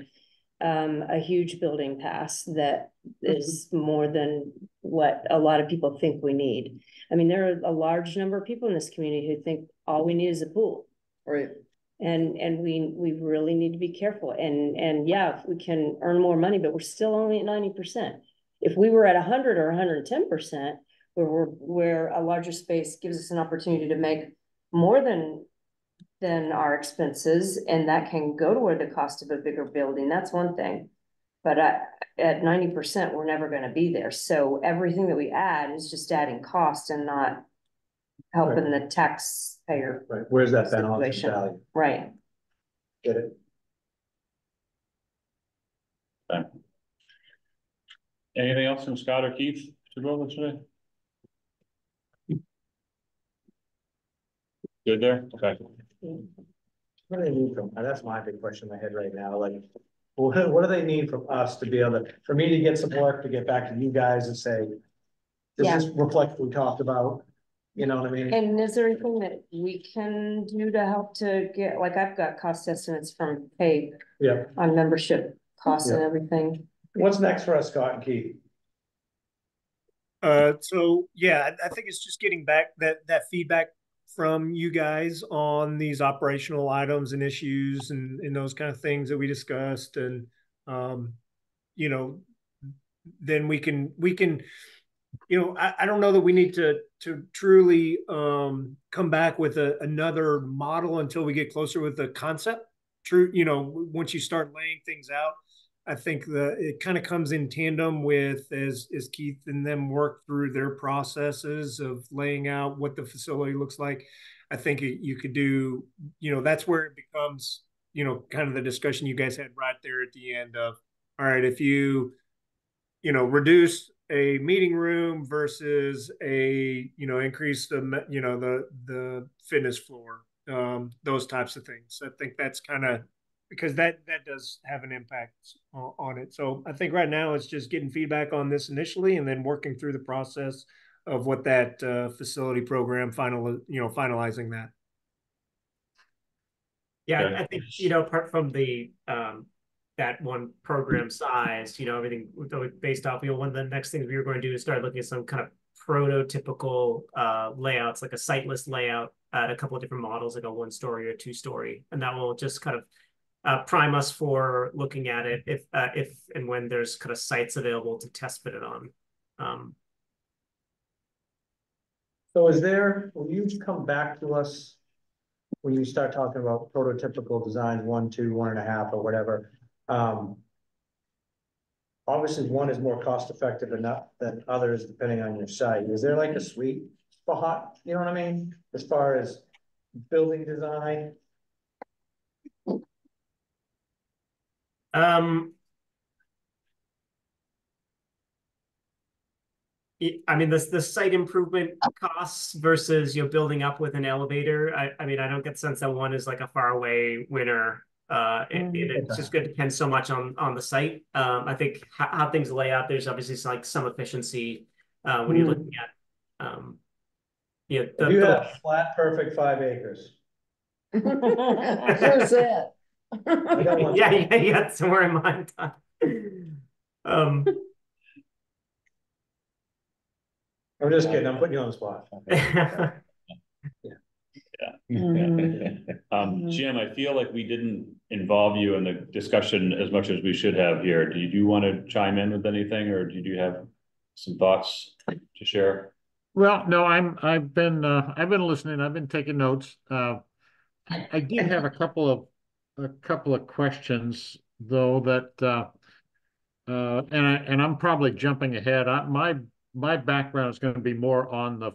Um, a huge building pass that is more than what a lot of people think we need. I mean, there are a large number of people in this community who think all we need is a pool. right. And, and we, we really need to be careful and, and yeah, we can earn more money, but we're still only at ninety percent. If we were at hundred or hundred and ten percent, where we're, where a larger space gives us an opportunity to make more than. Than our expenses, and that can go toward the cost of a bigger building, that's one thing. But at, at ninety percent, we're never gonna be there, so everything that we add is just adding cost and not. Helping the taxpayer, Right, where's that balance Situation. of value? right? Get it? Okay. Anything else from Scott or Keith to go over today? Good there? Okay. What do they need from, that's my big question in my head right now, like, what, what do they need from us to be able to, for me to get some work, to get back to you guys and say. Does this reflect what we talked about? You know what I mean? And is there anything that we can do to help to get, like, I've got cost estimates from Pay Yeah, on membership costs and everything. what's next for us, Scott and Keith? Uh, so yeah, I, I think it's just getting back that that feedback from you guys on these operational items and issues and, and those kind of things that we discussed and um, you know, then we can we can you know, I, I don't know that we need to to truly um come back with a, another model until we get closer with the concept. True, you know, once you start laying things out, I think the it kind of comes in tandem with as as Keith and them work through their processes of laying out what the facility looks like. I think it, you could do, you know, that's where it becomes, you know, kind of the discussion you guys had right there at the end of, all right, if you, you know, reduce a meeting room versus a, you know, increase the, you know, the the fitness floor, um, those types of things. I think that's kind of because that that does have an impact on, on it. So I think right now it's just getting feedback on this initially, and then working through the process of what that uh, facility program final, you know, finalizing that. Yeah, Okay. I think, you know, apart from the, um, that one program size, you know, everything based off, you know, one of the next things we were going to do is start looking at some kind of prototypical, uh, layouts, like a site list layout at a couple of different models, like a one story or two story. And that will just kind of, uh, prime us for looking at it if, uh, if and when there's kind of sites available to test fit it on. Um, So is there, will you come back to us? When you start talking about prototypical designs, one, two, one and a half, or whatever, um. Obviously, one is more cost effective enough than others, depending on your site, is there like a sweet spot, you know what I mean? As far as building design, Um. I- I mean, the, the site improvement costs versus, you know, building up with an elevator, I, I mean, I don't get the sense that one is like a far away winner. Uh, it, it- it's just gonna depend so much on, on the site. Um, I think how, how things lay out, there's obviously some, like some efficiency, uh, when you're Mm. looking at, um. Yeah, the, if you the- have flat, perfect five acres. Where's that? I got one. yeah, yeah, yeah, somewhere in mind. Um. I'm just kidding, I'm putting you on the spot. Mhm. Um, Mhm. Jim, I feel like we didn't involve you in the discussion as much as we should have here. Do you want to chime in with anything, or do you have some thoughts to share? Well, no, I'm, I've been, uh, I've been listening, I've been taking notes. Uh, I, I did have a couple of, a couple of questions though that, uh, uh, and I, and I'm probably jumping ahead. I, my, my background is going to be more on the,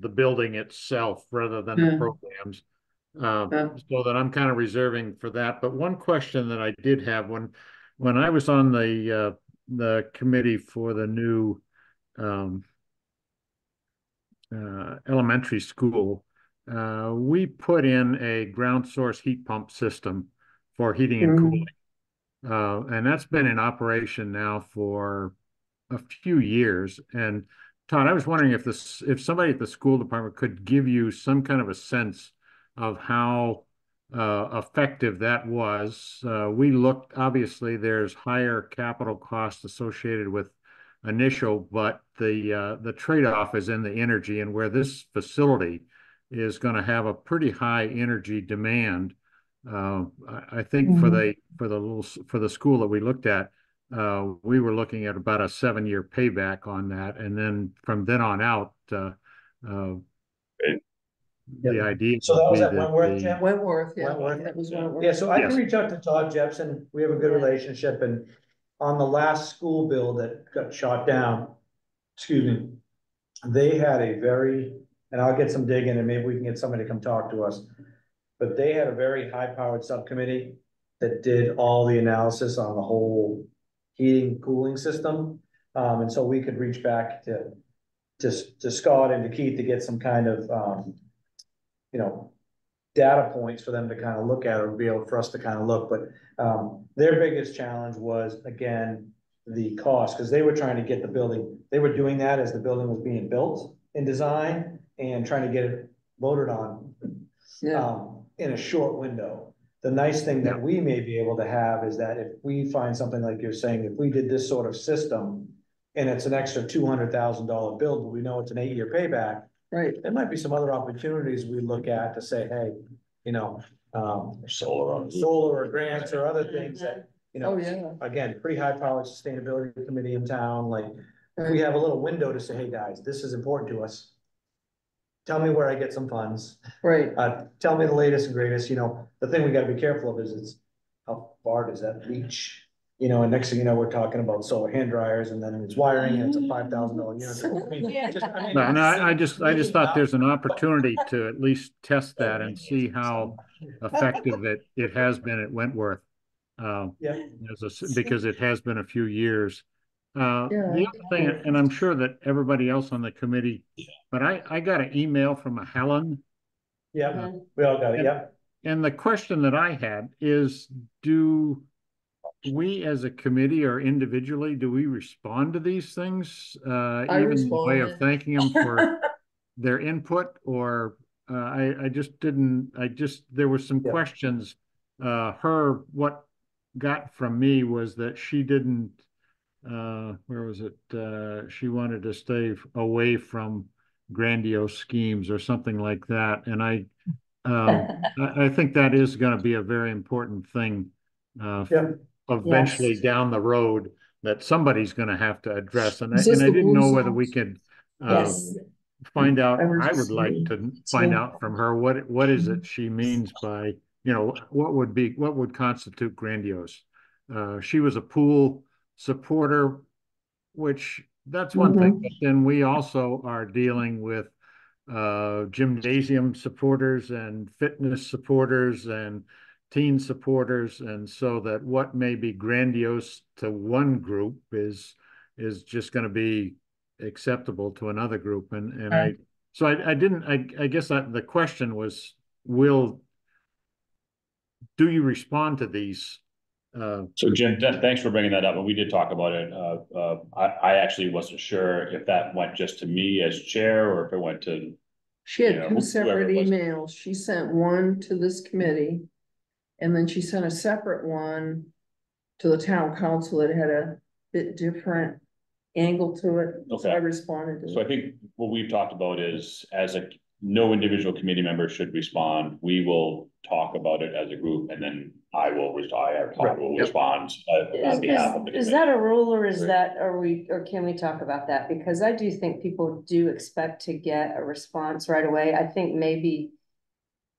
the building itself rather than the Hmm. programs. Uh, Yeah. so that I'm kind of reserving for that. But one question that I did have when, when I was on the, uh, the committee for the new, um, uh, elementary school, uh, we put in a ground source heat pump system for heating and Mm. cooling. Uh, and that's been in operation now for a few years. And Todd, I was wondering if this, if somebody at the school department could give you some kind of a sense of how uh, effective that was. Uh, we looked, obviously, there's higher capital costs associated with initial, but the uh, the trade-off is in the energy and where this facility is going to have a pretty high energy demand. Uh, I, I think for Mhm. the for the little for the school that we looked at, uh, we were looking at about a seven-year payback on that, and then from then on out, uh, uh, the Yeah. idea. So that was be at Wentworth, the- Jim? Wentworth, yeah, Wentworth? that was Wentworth. Yeah, so I can reach out to Todd Jepson, we have a good relationship, and on the last school bill that got shot down, excuse me, they had a very, and I'll get some digging, and maybe we can get somebody to come talk to us, but they had a very high-powered subcommittee that did all the analysis on the whole heating, cooling system, Um, and so we could reach back to, to, to Scott and to Keith to get some kind of, um, you know, data points for them to kind of look at or be able for us to kind of look, but, um, their biggest challenge was, again, the cost, because they were trying to get the building, they were doing that as the building was being built in design and trying to get it voted on Yeah, um, in a short window. The nice thing that we may be able to have is that if we find something like you're saying, if we did this sort of system. And it's an extra two hundred thousand dollar bill, but we know it's an eight-year payback, right. there might be some other opportunities we look at to say, hey, you know. Um, Solar on. solar or grants or other things that, you know, Oh, know, yeah. again, pretty high powered sustainability committee in town, like. if We have a little window to say, hey, guys, this is important to us. Tell me where I get some funds. Right, Uh, tell me the latest and greatest, you know, the thing we gotta be careful of is it's, how far does that reach? You know, and next thing you know, we're talking about solar hand dryers and then it's wiring and it's a five thousand dollar unit. I mean, just- I mean, No, no, I, I just, I just thought there's an opportunity to at least test that and see how effective it, it has been at Wentworth. Uh, Yeah, as a s- because it has been a few years. Uh, Yeah. the other thing, and I'm sure that everybody else on the committee, but I, I got an email from a Helen. yeah, we all got it, yeah. And the question that I had is, do we as a committee or individually, do we respond to these things? Uh, I even in the way of responded. thanking them for their input or, uh, I, I just didn't, I just, there were some Yeah. questions. Uh, her, what got from me was that she didn't, uh, where was it? Uh, she wanted to stay away from grandiose schemes or something like that. And I, um, I, I think that is gonna be a very important thing. Uh, Yeah. eventually Yes. down the road that somebody's gonna have to address. And I, and I didn't know whether we could, uh, Yes. find out, I I would like to find out from her, what, what is it she means by, you know, what would be, what would constitute grandiose? Uh, she was a pool supporter, which, that's one thing, but then we also are dealing with uh, gymnasium supporters and fitness supporters and teen supporters, and so that what may be grandiose to one group is, is just gonna be acceptable to another group, and, and I, so I, I didn't, I, I guess that the question was, will, do you respond to these? Uh, So Jim, th- thanks for bringing that up, and we did talk about it. Uh, uh, I, I actually wasn't sure if that went just to me as chair or if it went to. She had Yeah, two separate it was. emails. She sent one to this committee. And then she sent a separate one to the town council that had a bit different angle to it. So Okay. I responded to So I it. think what we've talked about is, as a, no individual committee member should respond. We will talk about it as a group, and then I will, res- I, or Todd will Yep. respond uh, Is, on behalf of the is, is committee. that a rule or is Right. that, are we, or can we talk about that? Because I do think people do expect to get a response right away. I think maybe.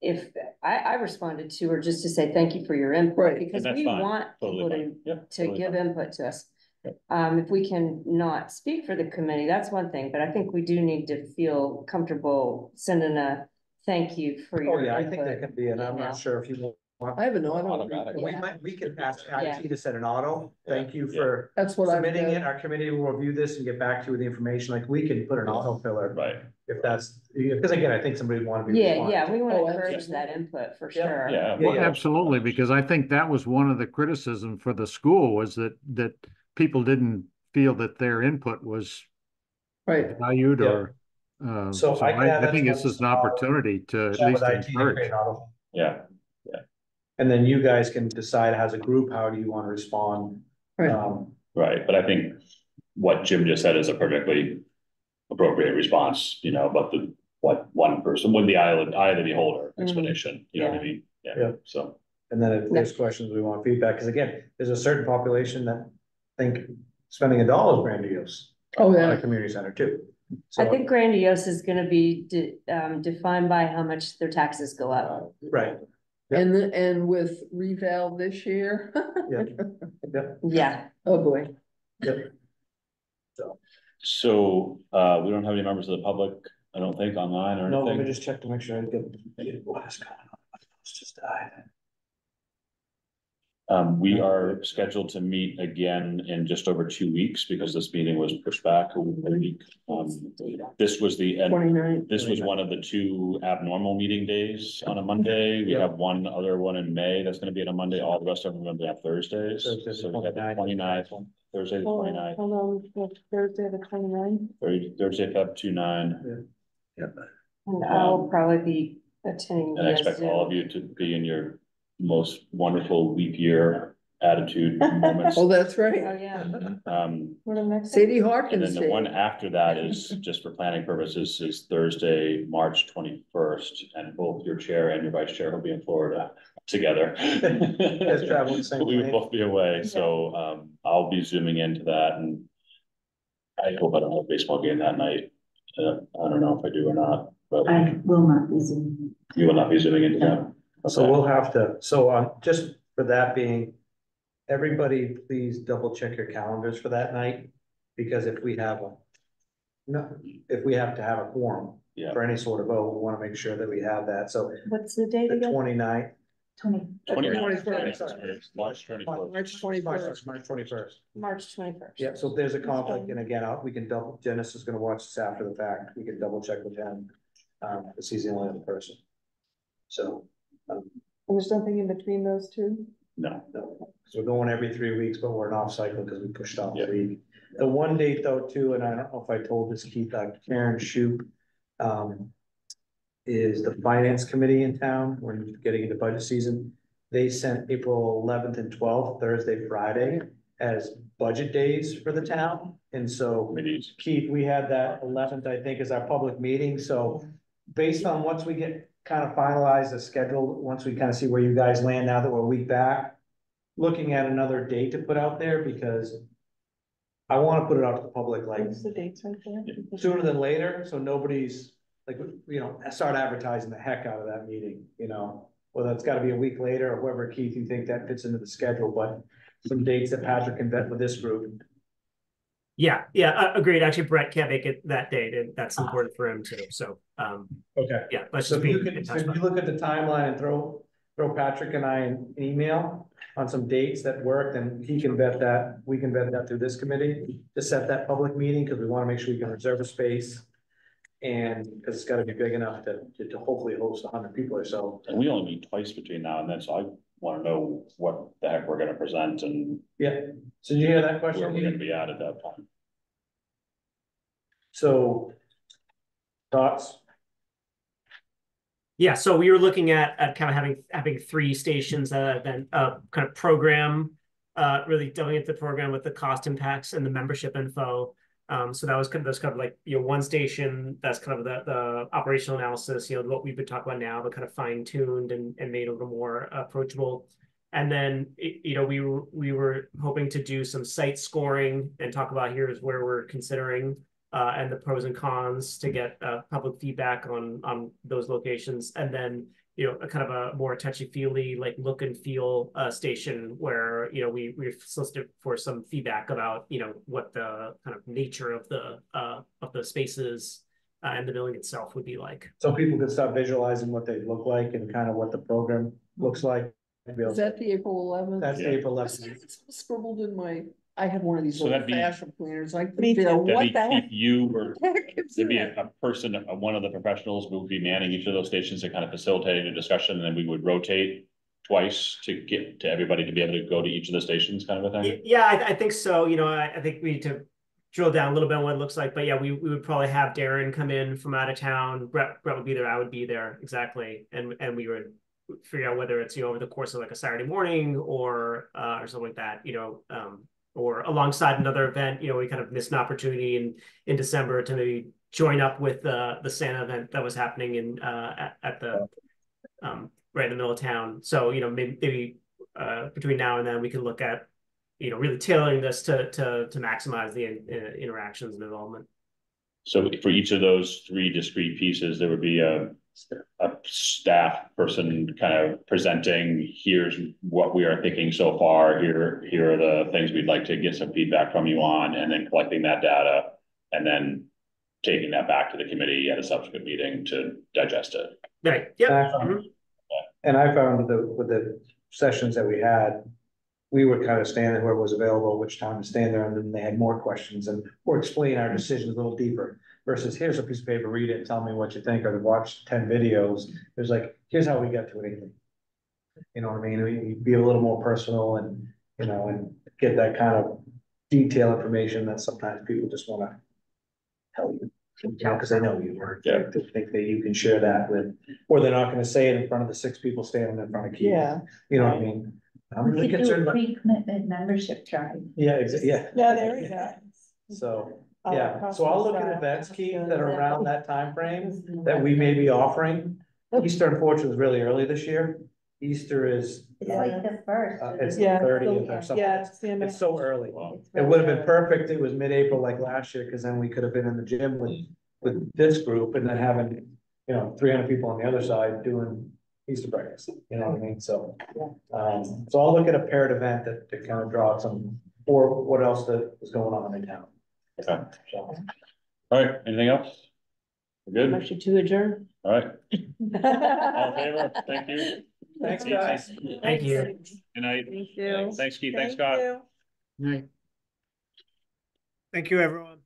If, I, I responded to her just to say thank you for your input, Right. because that's we fine. want Totally people to fine. Yep, to totally give fine. input to us. Yep. Um, if we can not speak for the committee, that's one thing, but I think we do need to feel comfortable sending a thank you for Oh, your yeah, I think that input. can be, and I'm email. not sure if you want. I have an auto. Automatic. We might, we can ask Yeah. IT to set an auto, thank you for That's what I've submitting it, our committee will review this and get back to you with the information, like, we can put an auto filler. Right, If that's, because again, I think somebody would wanna be. Yeah, yeah, we Oh, want to encourage absolutely. that input for Yeah. sure. yeah. Yeah, Well, yeah. absolutely, because I think that was one of the criticism for the school was that, that people didn't feel that their input was Right. valued Yeah. or. Uh, So so I can add I that think to this is an list. opportunity to at Chat least IT to create encourage. an auto. Yeah, And then you guys can decide as a group, how do you wanna respond? Right. Um, right, but I think what Jim just said is a perfectly appropriate response, you know, but the, what one person, with the eye of, eye of the beholder Mhm. explanation, you know what I Yeah. mean? Yeah. Yeah, so, and then if there's questions, we want feedback, cause again, there's a certain population that think spending a dollar is grandiose. Oh, On a yeah. community center too. I So, think grandiose is gonna be de- um, defined by how much their taxes go up. right, Yeah. And, the- and with reval this year. yeah, yeah, Yeah, Oh, boy. yeah. so, uh, we don't have any members of the public, I don't think, online or No, let me anything. just check to make sure I get, get what's going on. It's just died. Um, we are scheduled to meet again in just over two weeks because this meeting was pushed back a week. Um, this was the end. Twenty-nine. This was one of the two abnormal meeting days on a Monday. We Yep. have one other one in May that's gonna be on a Monday. All the rest of them are gonna be on Thursdays. Thursday's So we got the 29th. 29th, Thursday, the 29th, Hold on, Thursday, the twenty-nine. Thursday, Thursday, Feb two nine. And I'll probably be attending. And I via expect all of Zoom. you to be in your most wonderful leap year attitude moments. Oh, that's right. Oh, yeah. Um, What are the next? Sadie and Hawkins then the one after that is just for planning purposes is Thursday, March twenty-first. And both your chair and your vice chair will be in Florida together. guys travel the same We would way? both be away, so um I'll be zooming into that and. I hope I don't have a baseball game that night. Uh, I don't know if I do or not, but I will not be zooming. you will not be zooming into that. So we'll have to, so um, just for that being, everybody, please double check your calendars for that night. Because if we have a, no, if we have to have a quorum Yeah. for any sort of vote, we want to make sure that we have that. So What's the date the again? 29th. Twenty, Twenty. Twenty-first. March twenty-first. March twenty-first. March twenty-first. March twenty-first. Yeah, so if there's a conflict, and again, I'll- we can double, Dennis is gonna watch this after the fact, we can double check with him. Um, because he's the only other person. So, um, There's nothing in between those two? No, no, so we're going every three weeks, but we're an off cycle because we pushed off Yeah. a week. The one date though too, and I don't know if I told this, Keith, uh, Karen Shoup, um. Is the finance committee in town, when you're getting into budget season, they sent April eleventh and twelfth, Thursday, Friday. As budget days for the town, and so. committees. Keith, we had that eleventh, I think, is our public meeting, so based on once we get kind of finalize the schedule, once we kind of see where you guys land now that we're a week back. Looking at another date to put out there because I want to put it out to the public like What's the dates right there? sooner than later, so nobody's like, you know, start advertising the heck out of that meeting, you know? Whether it's gotta be a week later or whoever, Keith, you think that fits into the schedule, but some dates that Patrick can vet with this group. Yeah, yeah, uh, agreed. Actually, Brett can't make it that date, and that's important for him too. So, um, Okay. yeah, let's So just if be you in could, so if you look at the timeline and throw, throw Patrick and I an email on some dates that work, and he can vet that, we can vet that through this committee to set that public meeting, because we want to make sure we can reserve a space. And, because it's gotta be big enough to, to to hopefully host hundred people or so. And we only meet twice between now and then, so I wanna know what the heck we're gonna present and Yeah, so did you hear that where question? we're gonna be at at that time. So. Thoughts? Yeah, so we were looking at, at kind of having, having three stations, uh, then, uh, kind of program, uh, really delving into the program with the cost impacts and the membership info. Um, so that was kind of, that's kind of like, you know, one station, that's kind of the, the operational analysis, you know, what we've been talking about now, but kind of fine tuned and, and made a little more approachable. And then, you know, we were, we were hoping to do some site scoring and talk about here's where we're considering uh, and the pros and cons to get uh, public feedback on on those locations, and then you know a kind of a more touchy feely like look and feel uh, station where you know we we've solicited for some feedback about you know what the kind of nature of the uh, of the spaces uh, and the building itself would be like. So people can start visualizing what they look like and kind of what the program looks like. Is that the April eleventh? That's Yeah. April It's eleventh. scribbled in my, I have one of these So little that'd be- fashion planners, I couldn't Me figure out too. what That'd be the heck. Keith, you or the heck is there'd be that? a, a person, uh, one of the professionals who would be manning each of those stations and kind of facilitating a discussion, and then we would rotate twice to get to everybody to be able to go to each of the stations kind of a thing. Yeah, I, I think so. You know, I, I think we need to drill down a little bit on what it looks like. But yeah, we, we would probably have Darren come in from out of town. Brett, Brett would be there. I would be there exactly, and and we would figure out whether it's you know over the course of like a Saturday morning or uh, or something like that. You know, um, or alongside another event. You know, we kind of missed an opportunity in in December to maybe join up with uh, the Santa event that was happening in uh, at, at the um, right in the middle of town. So you know maybe, maybe uh, between now and then we can look at you know, really tailoring this to to to maximize the uh, interactions and involvement. So for each of those three discrete pieces, there would be a, a staff person kind of presenting, here's what we are thinking so far, here, here are the things we'd like to get some feedback from you on, and then collecting that data. And then taking that back to the committee at a subsequent meeting to digest it. Right. Yep. And I found- Mhm. And I found with the, with the sessions that we had, we would kind of stand there, whoever was available, which time to stand there, and then they had more questions and, or explain our decisions a little deeper. Versus here's a piece of paper, read it, and tell me what you think, or watch ten videos, there's like, here's how we got to anything. You know what I mean, we be a little more personal and, you know, and get that kind of detailed information that sometimes people just wanna. Tell you, you know, cause they know you, or Yeah. to think that you can share that with, or they're not gonna say it in front of the six people standing in front of Keith. Yeah, You know what I mean? I'm really We could concerned about, pre-commitment membership drive. yeah, exa- yeah. yeah, there you go. So, Uh, yeah, so I'll look at events. Keith, that are around that time frame that we may be offering. Easter unfortunately is really early this year. Easter is, It's like the first. Uh, it's the Yeah, thirtieth or something. Yeah, it's the it's so early. It would have been perfect, it was mid-April like last year, cause then we could have been in the gym with, with this group and then having, you know, three hundred people on the other side doing Easter breakfast, you know what I mean, so. Um, so I'll look at a paired event that, to kind of draw some, or what else that is going on in town. Okay. So, All right, anything else? We're Good, Motion to adjourn? all right, all in favor, thank you. Thanks, guys. Thank you. Good night. Thank you. Thanks Keith, thanks Scott. you. Right. Thank you, everyone.